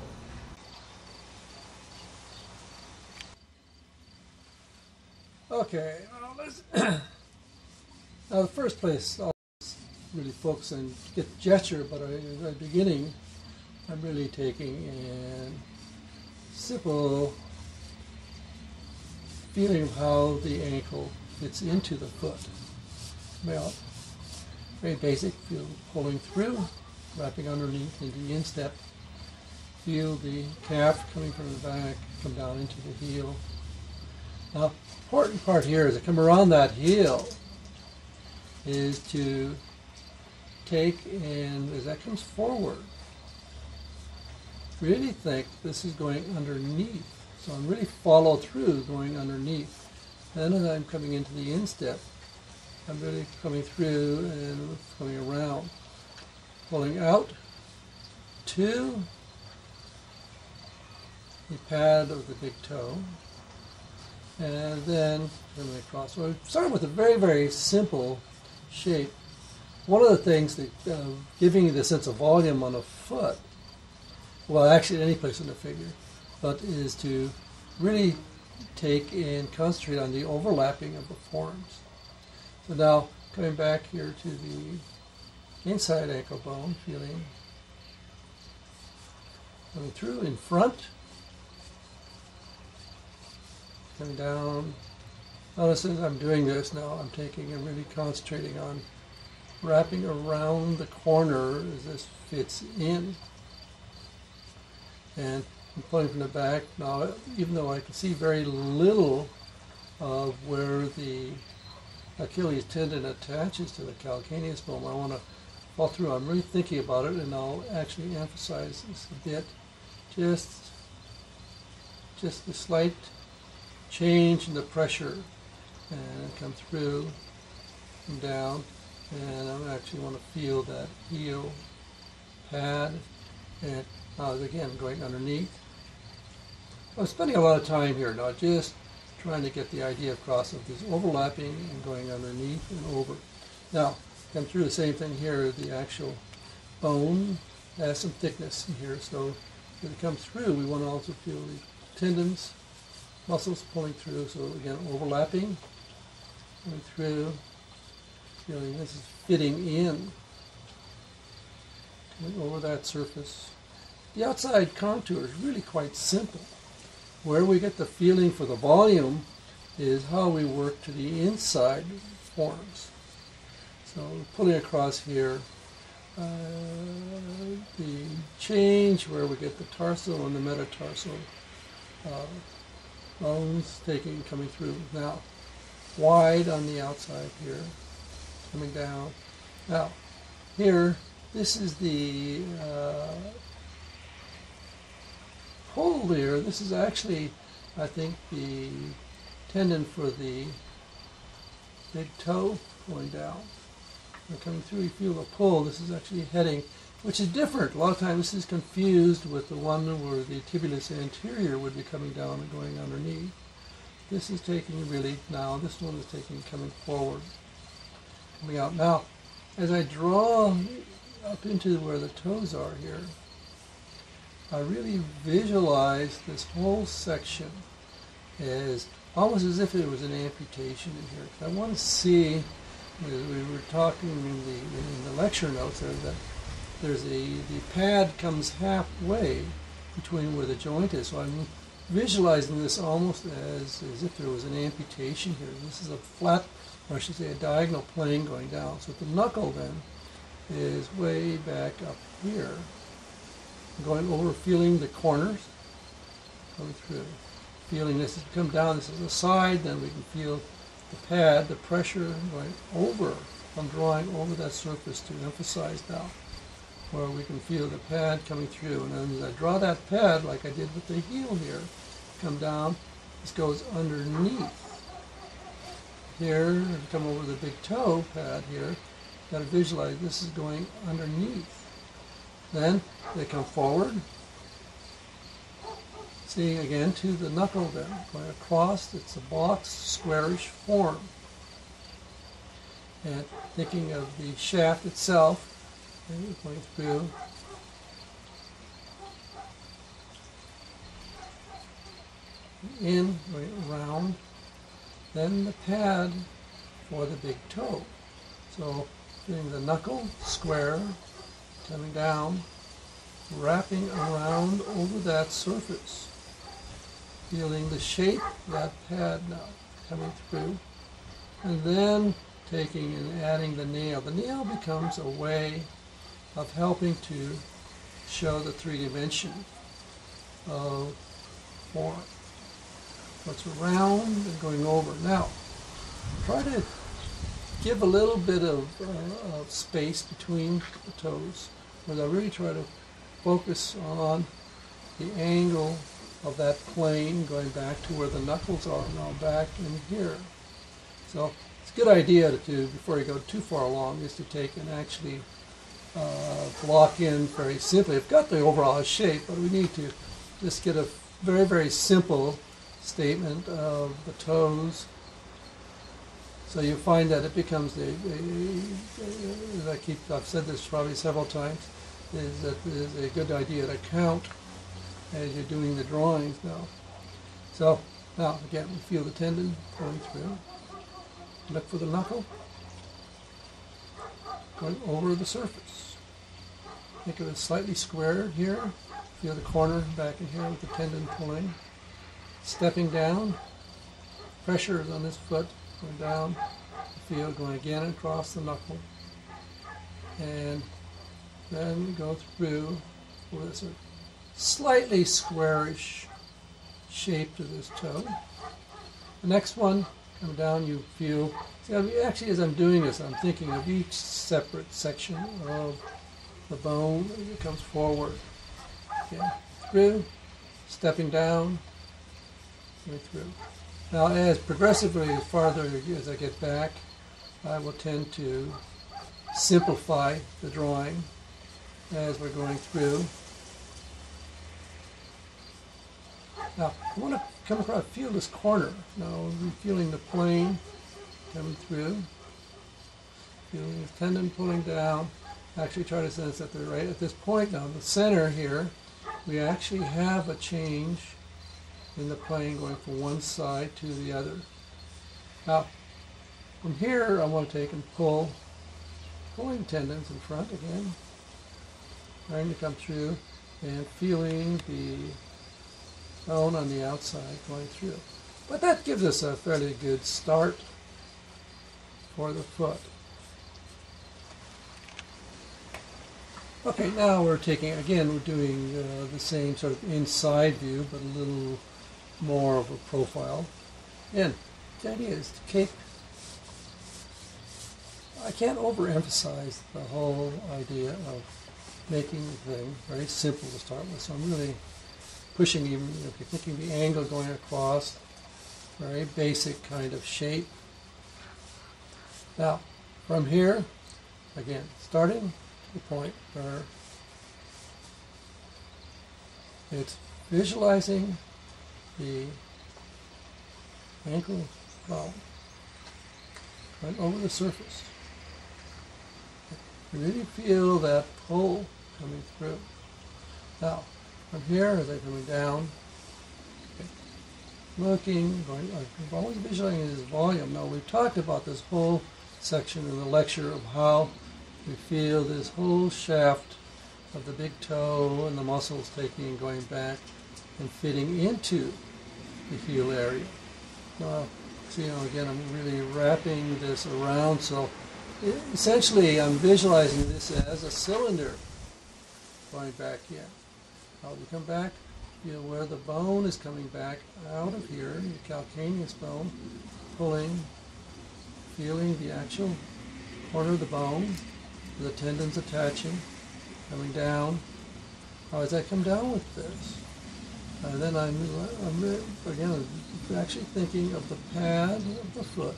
Okay, well, now the first place I'll really focus on get gesture, but at the beginning I'm really taking and simple feeling of how the ankle fits into the foot. Well, very basic, feel pulling through, wrapping underneath the instep. Feel the calf coming from the back, come down into the heel. Now, important part here is to come around that heel is to take and as that comes forward, really think this is going underneath. So I'm really follow through going underneath. Then as I'm coming into the instep, I'm really coming through and coming around. Pulling out to the pad of the big toe. And then coming across. So I'm starting with a very, very simple shape. One of the things that uh, giving you the sense of volume on a foot well, actually, any place in the figure, but is to really take and concentrate on the overlapping of the forms. So now, coming back here to the inside ankle bone, feeling coming through in front, coming down. Oh, Notice as I'm doing this now, I'm taking and really concentrating on wrapping around the corner as this fits in and I'm pulling from the back. Now, even though I can see very little of where the Achilles tendon attaches to the calcaneus bone, I want to fall through. I'm really thinking about it, and I'll actually emphasize this a bit. Just, just a slight change in the pressure, and come through and down, and I actually want to feel that heel pad and uh, again, going underneath. I'm spending a lot of time here now just trying to get the idea across of this overlapping and going underneath and over. Now, come through the same thing here, the actual bone has some thickness in here, so when it comes through, we want to also feel the tendons, muscles pulling through, so again, overlapping, going through, feeling this is fitting in, coming over that surface. The outside contour is really quite simple. Where we get the feeling for the volume is how we work to the inside forms. So pulling across here, uh, the change where we get the tarsal and the metatarsal uh, bones taking coming through. Now, wide on the outside here, coming down. Now, here, this is the uh, pole here. This is actually, I think, the tendon for the big toe going down. Coming through, you feel the pull. This is actually heading, which is different. A lot of times this is confused with the one where the tibialis anterior would be coming down and going underneath. This is taking really now, this one is taking coming forward, coming out. Now, as I draw up into where the toes are here, I really visualize this whole section as almost as if it was an amputation in here. I want to see we were talking in the, in the lecture notes there that there's a the pad comes halfway between where the joint is. So I'm visualizing this almost as, as if there was an amputation here. This is a flat, or I should say a diagonal plane going down. So the knuckle then is way back up here, going over, feeling the corners, going through, feeling this come down, this is a side, then we can feel the pad, the pressure going over, I'm drawing over that surface to emphasize now, where we can feel the pad coming through. And then I draw that pad, like I did with the heel here, come down, this goes underneath. Here, come over the big toe pad here, got to visualize this is going underneath. Then they come forward, See again to the knuckle there, going across, it's a box, squarish form. And thinking of the shaft itself, and going through. In, going around, then the pad for the big toe. So doing the knuckle, square, coming down, wrapping around over that surface feeling the shape of that pad now coming through, and then taking and adding the nail. The nail becomes a way of helping to show the three dimension of form. What's around and going over. Now, try to give a little bit of, uh, of space between the toes, where I really try to focus on the angle of that plane going back to where the knuckles are now back in here. So it's a good idea to, to before you go too far along, is to take and actually uh, block in very simply. We've got the overall shape, but we need to just get a very, very simple statement of the toes. So you find that it becomes a, a, a, I keep, I've said this probably several times, is that it is a good idea to count as you're doing the drawings now. So now again, we feel the tendon going through. Look for the knuckle going over the surface. Think of it slightly square here. Feel the corner back in here with the tendon pulling. Stepping down. Pressure is on this foot going down. Feel going again across the knuckle. And then go through over the surface slightly squarish shape to this toe. The next one, come down, you feel, see, actually as I'm doing this, I'm thinking of each separate section of the bone that comes forward. Okay, through, stepping down, way through. Now as progressively, as farther as I get back, I will tend to simplify the drawing as we're going through. Now, I want to come across, feel this corner. Now, we're feeling the plane coming through. Feeling the tendon pulling down. Actually try to sense that they're right at this point now, the center here, we actually have a change in the plane going from one side to the other. Now, from here, I want to take and pull, pulling tendons in front again, trying to come through and feeling the bone on the outside going through. But that gives us a fairly good start for the foot. Okay, now we're taking, again, we're doing uh, the same sort of inside view, but a little more of a profile. And the idea is to keep, I can't overemphasize the whole idea of making the thing very simple to start with. So I'm really pushing even, if you're thinking the angle going across, very basic kind of shape. Now, from here, again, starting the point where it's visualizing the ankle bone right over the surface. You really feel that pull coming through. Now, from here, as I'm coming down, okay, looking, going, I'm always visualizing this volume. Now, we've talked about this whole section in the lecture of how we feel this whole shaft of the big toe and the muscles taking and going back and fitting into the heel area. Now, so, you know, again, I'm really wrapping this around. So essentially, I'm visualizing this as a cylinder going back in. Uh, now, you come back, feel where the bone is coming back out of here, the calcaneus bone, pulling, feeling the actual corner of the bone, the tendons attaching, coming down. How does that come down with this? And then I'm, I'm again actually thinking of the pad of the foot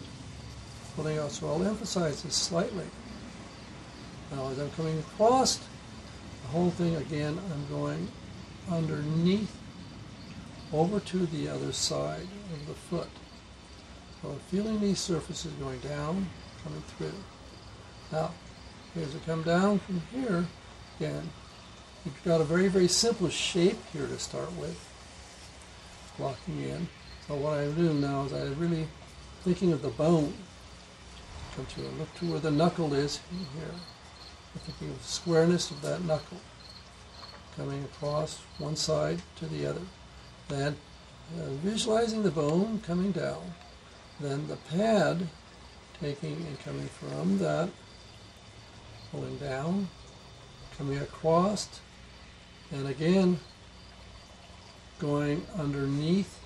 pulling out. So I'll emphasize this slightly. Now as I'm coming across the whole thing again, I'm going underneath over to the other side of the foot. So I'm feeling these surfaces going down, coming through. Now, as I come down from here, again, you've got a very, very simple shape here to start with, locking in. So what I'm doing now is I'm really thinking of the bone. Come to look to where the knuckle is here. I'm thinking of the squareness of that knuckle coming across one side to the other. Then uh, visualizing the bone coming down. Then the pad taking and coming from that pulling down, coming across, and again going underneath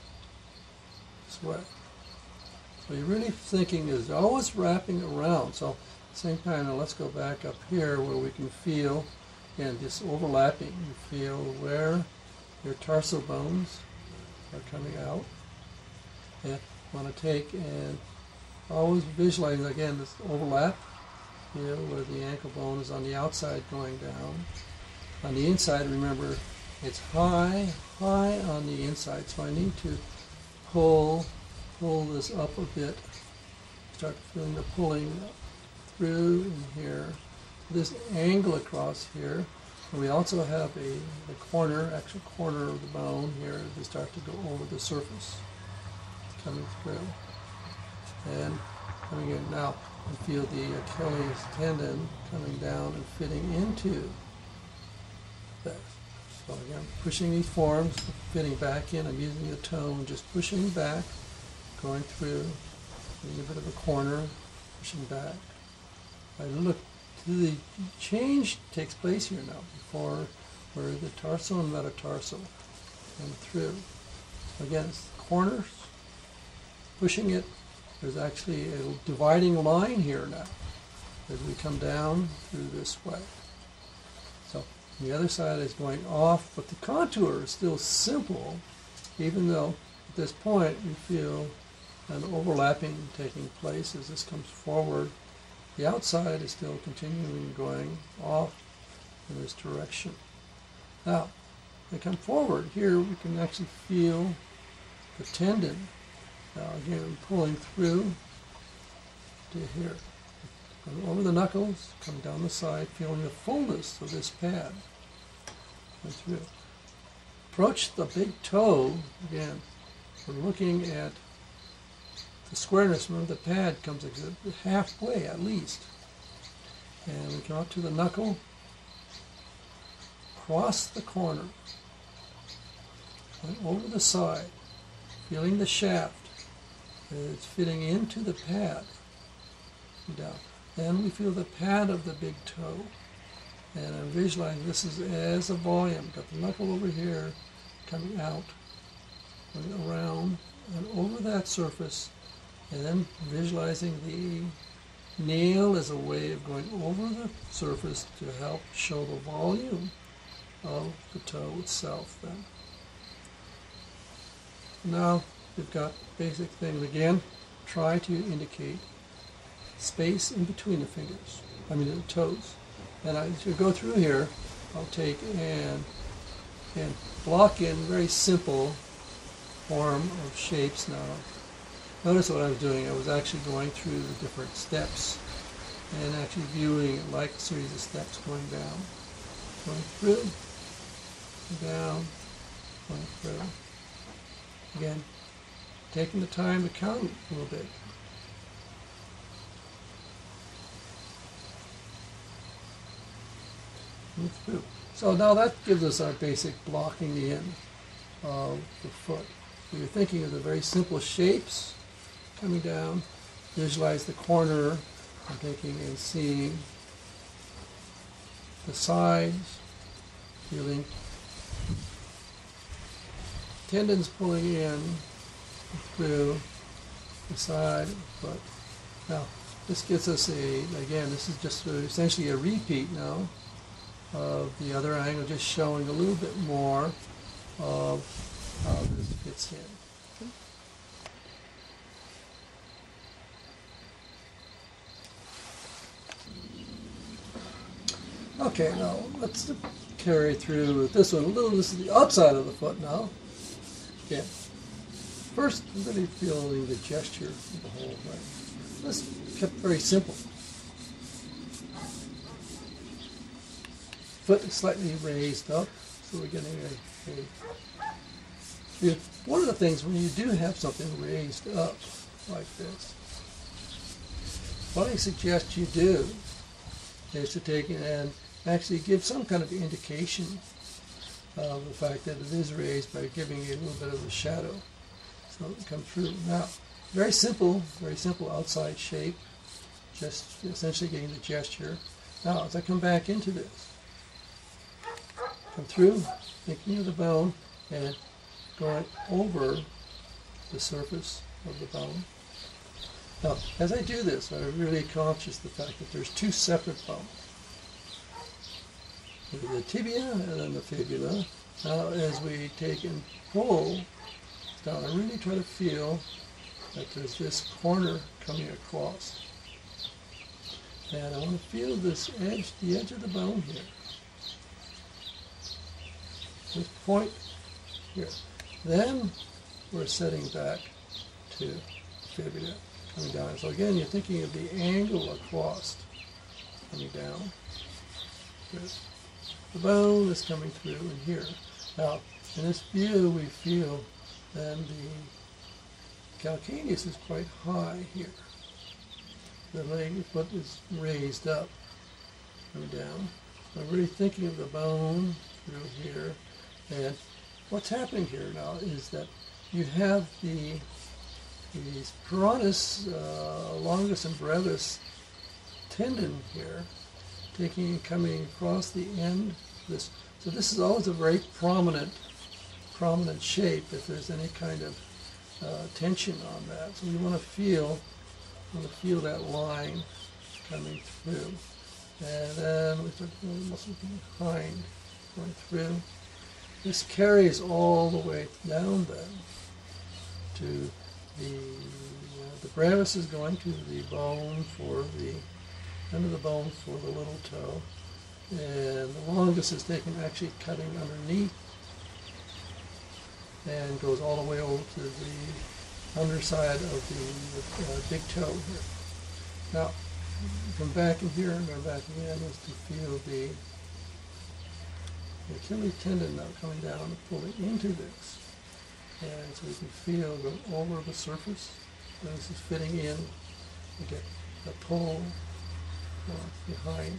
sweat. So you're really thinking is always wrapping around. So same kind of let's go back up here where we can feel and this overlapping. You feel where your tarsal bones are coming out. And want to take and always visualize again this overlap here where the ankle bone is on the outside going down. On the inside, remember, it's high, high on the inside, so I need to pull, pull this up a bit. Start feeling the pulling through in here. This angle across here. We also have a the corner, actual corner of the bone here as we start to go over the surface coming through. And coming in now and feel the Achilles tendon coming down and fitting into that. So again, pushing these forms, fitting back in. I'm using the tone, just pushing back, going through, a bit of a corner, pushing back. I look the change takes place here now before where the tarsal and metatarsal and through. Again, corners, pushing it there's actually a dividing line here now as we come down through this way. So the other side is going off, but the contour is still simple, even though at this point we feel an overlapping taking place as this comes forward. The outside is still continuing going off in this direction. Now, they come forward, here we can actually feel the tendon now again, pulling through to here. Going over the knuckles, come down the side, feeling the fullness of this pad. And through. Approach the big toe, again, we're looking at the squareness. of the pad comes halfway at least. And we come up to the knuckle, cross the corner, and over the side, feeling the shaft, it's fitting into the pad. Down. Then we feel the pad of the big toe And I'm visualizing this is as a volume. Got the knuckle over here coming out, going around and over that surface, and then visualizing the nail as a way of going over the surface to help show the volume of the toe itself then. Now we've got basic things again. Try to indicate space in between the fingers, I mean the toes. And as you go through here, I'll take and and block in very simple form of shapes now. Notice what I was doing. I was actually going through the different steps and actually viewing it like a series of steps going down, going through, down, going through. Again, taking the time to count a little bit. So now that gives us our basic blocking in of the foot. So you're thinking of the very simple shapes coming down. Visualize the corner. I'm taking and seeing the sides, feeling tendons pulling in through the side foot. Now, this gives us a, again, this is just a- essentially a repeat now of the other angle, just showing a little bit more of how this fits in. Okay, now let's carry through with this one. A little, this is the outside of the foot now. Okay. First, really feeling the gesture of the whole thing. This kept very simple. Foot is slightly raised up, so we're getting a, a one of the things when you do have something raised up like this, what I suggest you do is to take and actually give some kind of indication of the fact that it is raised by giving it a little bit of a shadow. So it come through. Now, very simple, very simple outside shape, just essentially getting the gesture. Now, as I come back into this, come through, thinking of the bone, and going over the surface of the bone. Now, as I do this, I'm really conscious of the fact that there's two separate bones. The tibia and then the fibula. Now, as we take and pull down, I really try to feel that there's this corner coming across. And I want to feel this edge, the edge of the bone here. This point here. Then we're setting back to fibula coming down. So again, you're thinking of the angle across coming down. Good. The bone is coming through in here. Now, in this view, we feel then the calcaneus is quite high here. The leg foot is raised up, coming down. I'm really thinking of the bone through here. And what's happening here now is that you have the these peroneus uh, longus and brevis tendon here, taking and coming across the end. This so this is always a very prominent prominent shape if there's any kind of uh, tension on that. So we want to feel want to feel that line coming through, and then we start feeling the muscle behind going through. This carries all the way down then to the uh, the brevis is going to the bone for the under the bone for the little toe, and the longus is taken actually cutting underneath and goes all the way over to the underside of the uh, big toe here. Now, come back in here and go back again is to feel the the Achilles tendon now coming down and pulling into this. And so we can feel go over the surface. And this is fitting in. We get a pull behind.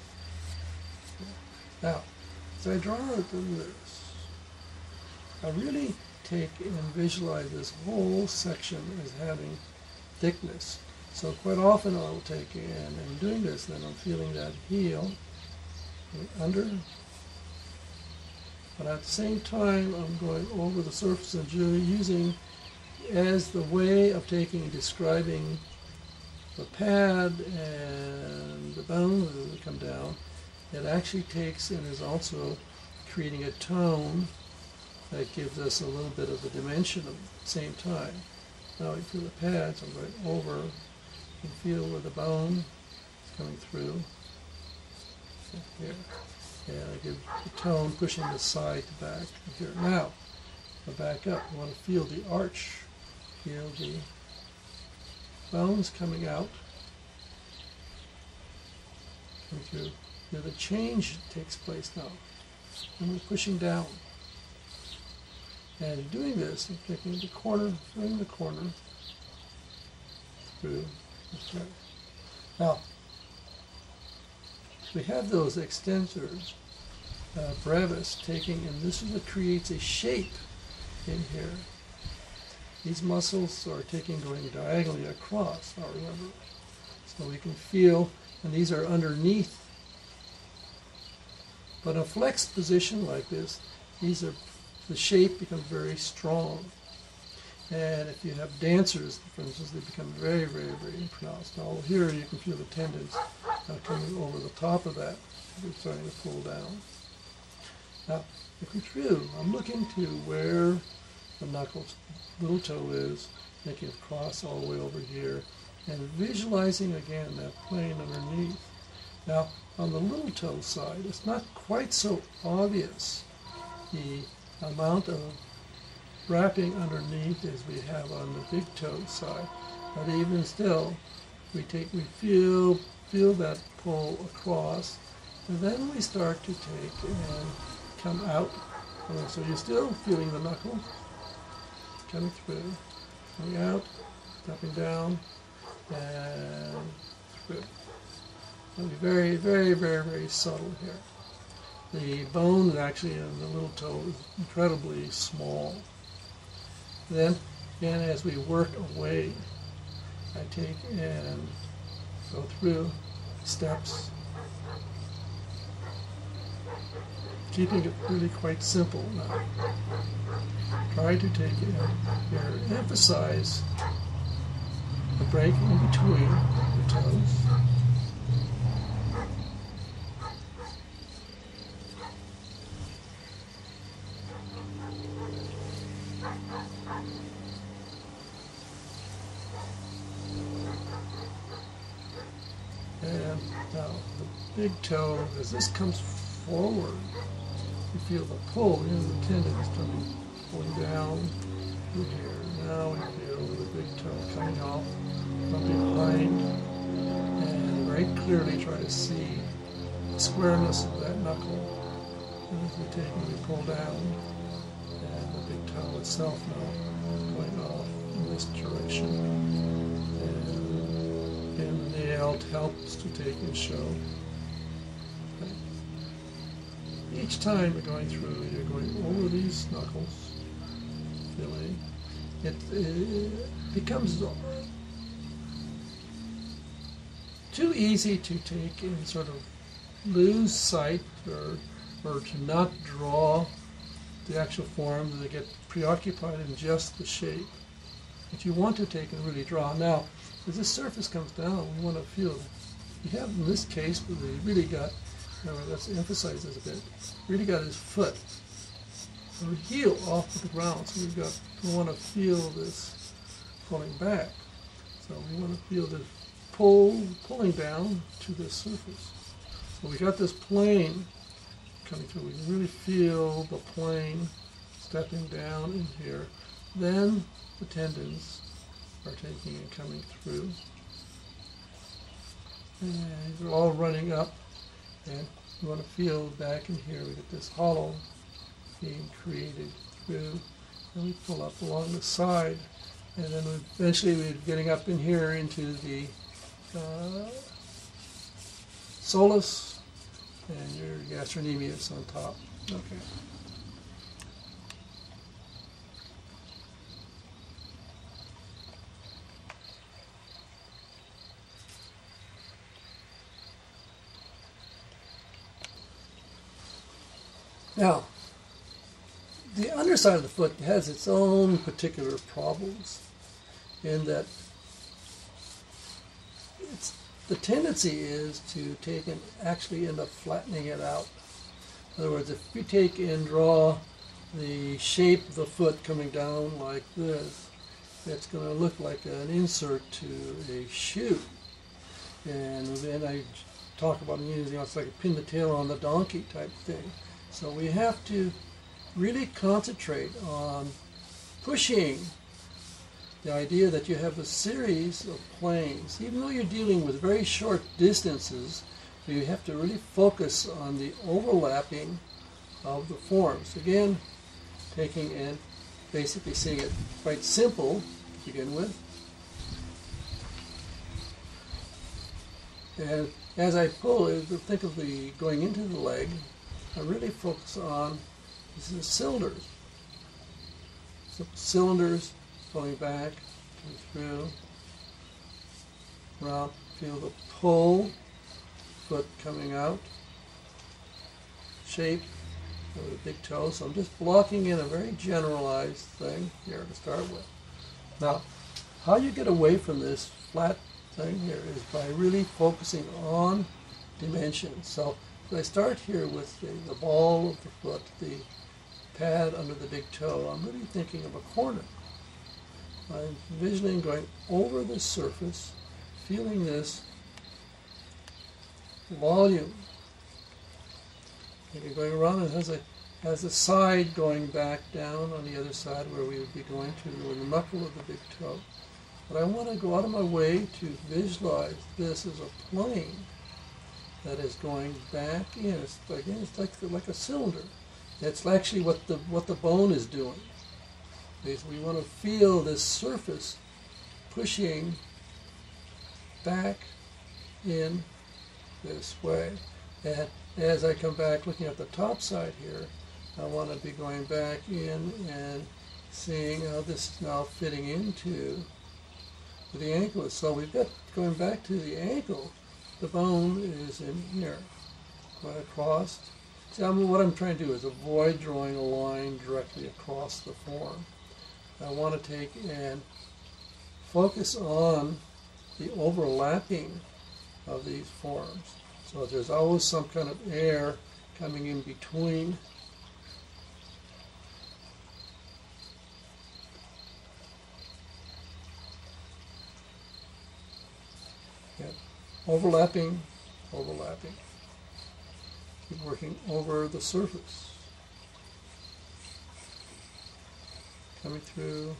Now, as I draw to this, I really take and visualize this whole section as having thickness. So quite often I'll take and in doing this, then I'm feeling that heel under. But at the same time, I'm going over the surface and ju- using as the way of taking, describing the pad and the bone they come down. It actually takes and is also creating a tone that gives us a little bit of a dimension at the same time. Now for the pads, I'm going over and feel where the bone is coming through. Here. And I give the tone pushing the side to back here. Now, back up. I want to feel the arch. Feel the bones coming out. Coming through. Now the change takes place now. And we're pushing down. And doing this, I'm taking the corner, filling the corner through. Now, we have those extensors, uh, brevis, taking, and this is what creates a shape in here. These muscles are taking, going diagonally across. So we can feel, and these are underneath. But in a flexed position like this, these are, the shape becomes very strong. And if you have dancers, for instance, they become very, very, very pronounced. Now here you can feel the tendons coming over the top of that. They're starting to pull down. Now, looking through, I'm looking to where the knuckles, little toe is, making a cross all the way over here, and visualizing again that plane underneath. Now, on the little toe side, it's not quite so obvious the amount of wrapping underneath as we have on the big toe side. But even still, we take, we feel, feel that pull across, and then we start to take and come out. So you're still feeling the knuckle coming through, coming out, dropping down, and through. It'll be very, very, very, very subtle here. The bone is actually in the little toe is incredibly small. Then, again, as we work away, I take and go through steps, keeping it really quite simple now. Try to take it here, emphasize the break in between the toes. And now the big toe, as this comes forward, you feel the pull, know, the tendons coming, pulling down through here. Now we feel the big toe coming off from behind and very clearly try to see the squareness of that knuckle. As we take and we pull down, and the big toe itself now going off in this direction. And, and the nail helps to take and show. Each time you're going through, you're going over these knuckles, feeling. It, it becomes too easy to take and sort of lose sight or, or to not draw the actual form, they get preoccupied in just the shape. that you want to take and really draw. Now, as this surface comes down, we want to feel, you have in this case, where he really got, remember, let's emphasize this a bit, really got his foot or heel off the ground. So we've got, we want to feel this pulling back. So we want to feel this pull, pulling down to this surface. So we got this plane coming through. We can really feel the plane stepping down in here. Then the tendons are taking and coming through. And they're all running up. And we want to feel back in here. We get this hollow being created through. And we pull up along the side. And then eventually we're getting up in here into the uh, soleus and your gastrocnemius on top. Okay. Now, the underside of the foot has its own particular problems in that it's, the tendency is to take and actually end up flattening it out. In other words, if you take and draw the shape of the foot coming down like this, it's going to look like an insert to a shoe. And then I talk about using, it's like a pin the tail on the donkey type thing. So we have to really concentrate on pushing the idea that you have a series of planes, even though you're dealing with very short distances, you have to really focus on the overlapping of the forms. Again, taking and basically seeing it quite simple to begin with. And as I pull, think of the going into the leg, I really focus on is cylinders. So cylinders going back and through. Around, feel the pull, foot coming out. Shape of the big toe. So I'm just blocking in a very generalized thing here to start with. Now, how you get away from this flat thing here is by really focusing on dimensions. So if I start here with the, the ball of the foot, the pad under the big toe, I'm really thinking of a corner. I'm envisioning going over the surface, feeling this volume. Maybe going around, it has a has a side going back down on the other side where we would be going to the knuckle of the big toe. But I want to go out of my way to visualize this as a plane that is going back in. It's, again, it's like, like a cylinder. That's actually what the, what the bone is doing. We want to feel this surface pushing back in this way. And as I come back looking at the top side here, I want to be going back in and seeing how this is now fitting into the ankle. So we've got going back to the ankle, the bone is in here, going across. See, I mean, what I'm trying to do is avoid drawing a line directly across the form. I want to take and focus on the overlapping of these forms. So there's always some kind of air coming in between overlapping, overlapping. Keep working over the surface. Coming through,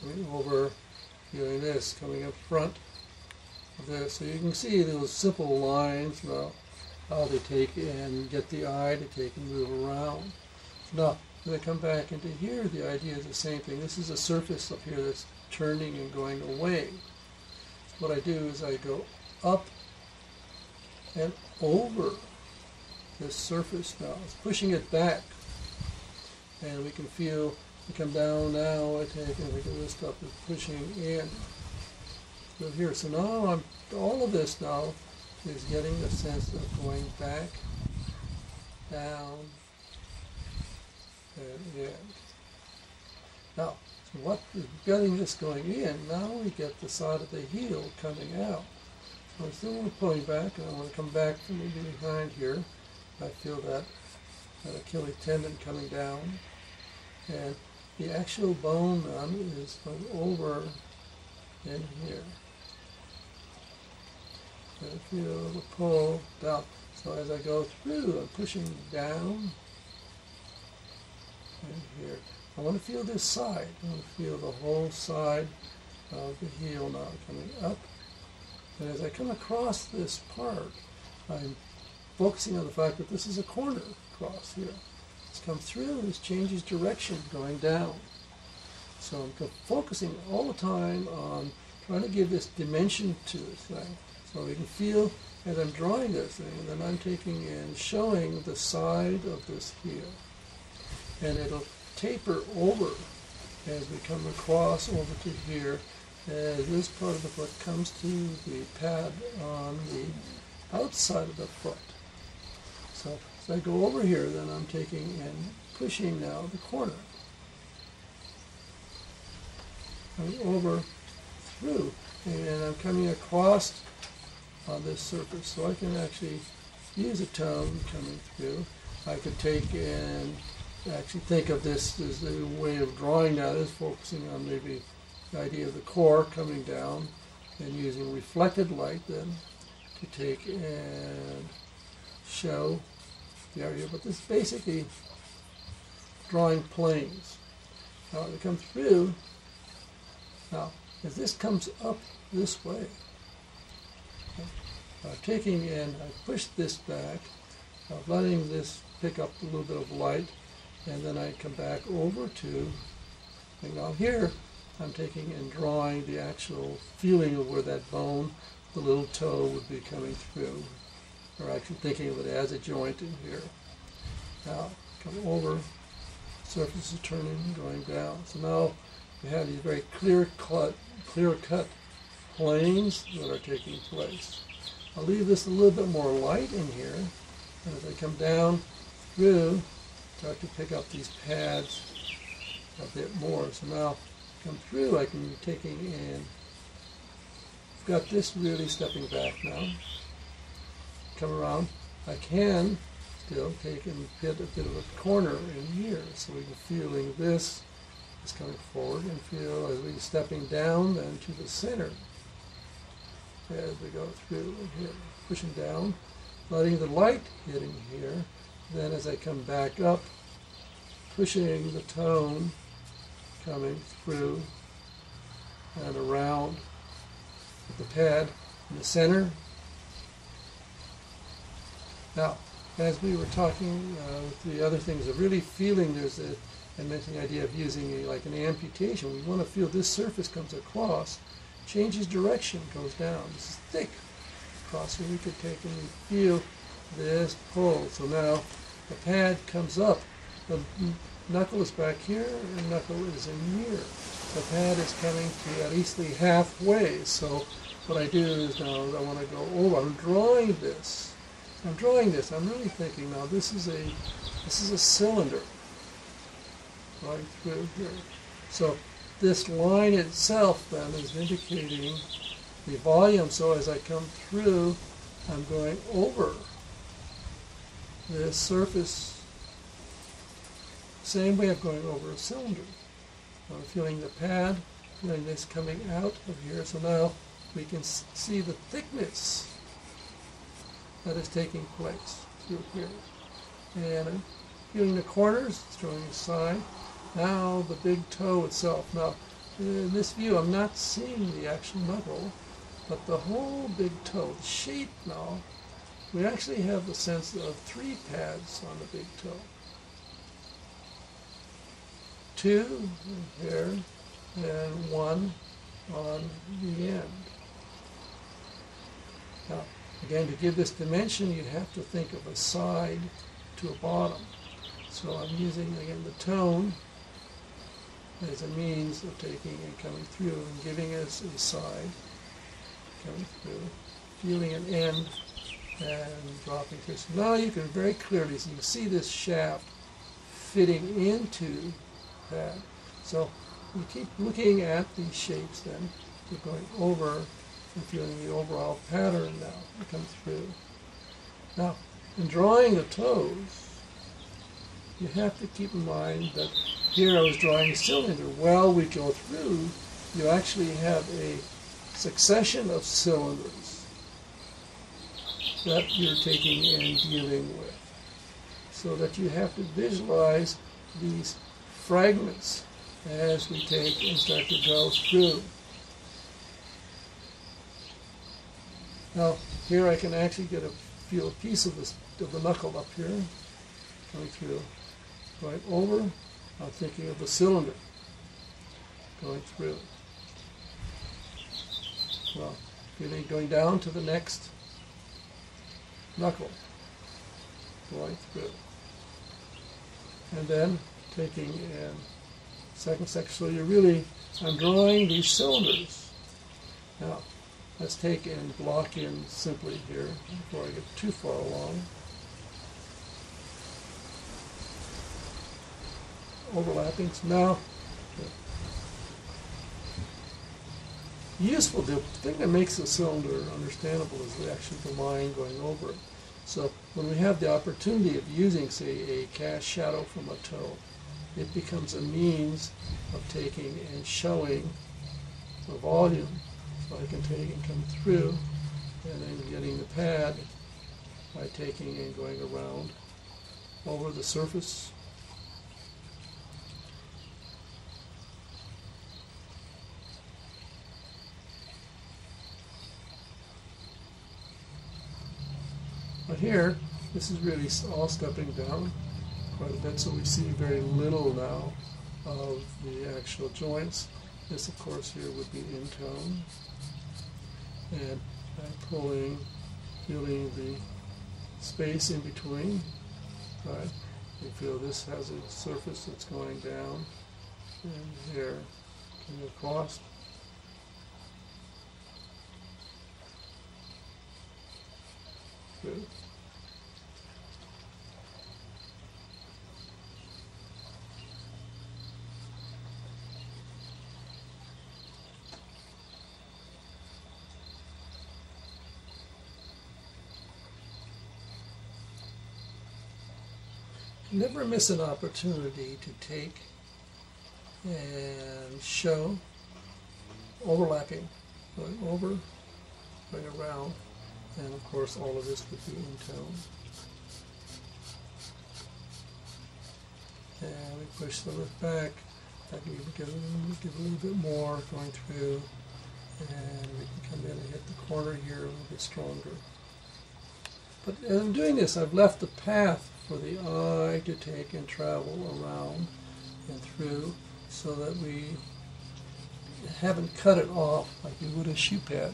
coming over, doing this, coming up front of this. So you can see those simple lines now, how they take and get the eye to take and move around. Now, when I come back into here, the idea is the same thing. This is a surface up here that's turning and going away. What I do is I go up and over this surface now. It's pushing it back. And we can feel we come down now, I take and we can lift up and pushing in. So here, so now I'm, all of this now is getting the sense of going back, down, and in. Now, so what is getting this going in, now we get the side of the heel coming out. So I still pulling back, and I want to come back from maybe behind here. I feel that, that Achilles tendon coming down. And the actual bone then is going over in here. And I feel the pull down. So as I go through, I'm pushing down in here. I want to feel this side. I want to feel the whole side of the heel now coming up and as I come across this part, I'm focusing on the fact that this is a corner cross here. It's come through, this changes direction going down. So I'm focusing all the time on trying to give this dimension to this thing. So we can feel as I'm drawing this thing, and then I'm taking and showing the side of this heel. And it'll taper over as we come across over to here as this part of the foot comes to the pad on the outside of the foot. So So I go over here, then I'm taking and pushing now the corner. Coming over through, and I'm coming across on this surface, so I can actually use a tone coming through. I could take and actually think of this as a way of drawing down is focusing on maybe the idea of the core coming down and using reflected light then to take and show the area. But this is basically drawing planes. Now to come through, now as this comes up this way, uh, taking and I push this back, uh, letting this pick up a little bit of light, and then I come back over to, and now here I'm taking and drawing the actual feeling of where that bone, the little toe would be coming through, or actually thinking of it as a joint in here. Now come over, surface is turning, going down. So now you have these very clear cut, clear cut planes that are taking place. I'll leave this a little bit more light in here. And as I come down through, start to pick up these pads a bit more. So now come through, I can be taking in. I've got this really stepping back now. Come around. I can still take and hit a bit of a corner in here. So we can feeling this is coming forward and feel as we're stepping down then to the center as we go through here, pushing down, letting the light hitting here. Then as I come back up, pushing the tone coming through and around the pad in the center. Now, as we were talking uh, with the other things of really feeling there's a, I mentioned the idea of using a, like an amputation. We want to feel this surface comes across changes direction, goes down. This is thick. Across here we could take and feel this pull. So now the pad comes up. The knuckle is back here and knuckle is in here. The pad is coming to at least halfway. So what I do is now I want to go, oh, I'm drawing this. I'm drawing this. I'm really thinking now this is a this is a cylinder right through here. So this line itself then is indicating the volume. So as I come through, I'm going over this surface. Same way of going over a cylinder. I'm feeling the pad, feeling this coming out of here. So now we can see the thickness that is taking place through here. And I'm feeling the corners, it's drawing aside. Now the big toe itself. Now, in this view, I'm not seeing the actual metal, but the whole big toe, the shape now, we actually have the sense of three pads on the big toe. Two here, and one on the end. Now, again, to give this dimension, you have to think of a side to a bottom. So I'm using, again, the tone as a means of taking and coming through and giving us a side, coming through, feeling an end, and dropping through. So now you can very clearly you can see this shaft fitting into that. So we keep looking at these shapes then, We're going over and feeling the overall pattern now come through. Now, in drawing the toes, you have to keep in mind that here I was drawing a cylinder. While we go through, you actually have a succession of cylinders that you're taking and dealing with. So that you have to visualize these fragments as we take and start to go through. Now, here I can actually get a feel a piece of, this, of the knuckle up here, coming through, right over, I'm thinking of the cylinder going through. Well, feeling going down to the next knuckle, going through. And then taking and second section. So you're really, I'm drawing these cylinders. Now, let's take and block in simply here before I get too far along. Overlapping. So now, useful, the thing that makes a cylinder understandable is the actually the line going over it. So when we have the opportunity of using, say, a cast shadow from a toe, it becomes a means of taking and showing the volume. So I can take and come through and then getting the pad by taking and going around over the surface. But here, this is really all stepping down a bit, so we see very little now of the actual joints. This, of course, here would be in tone. And pulling, feeling the space in between, right? You feel this has a surface that's going down and here coming across. Good. Never miss an opportunity to take and show overlapping, going over, going around, and of course all of this would be in tone. And we push the lift back, that can give, give a little bit more going through, and we can come in and hit the corner here a little bit stronger. But in doing this, I've left the path for the eye to take and travel around and through so that we haven't cut it off like we would a shoe pad.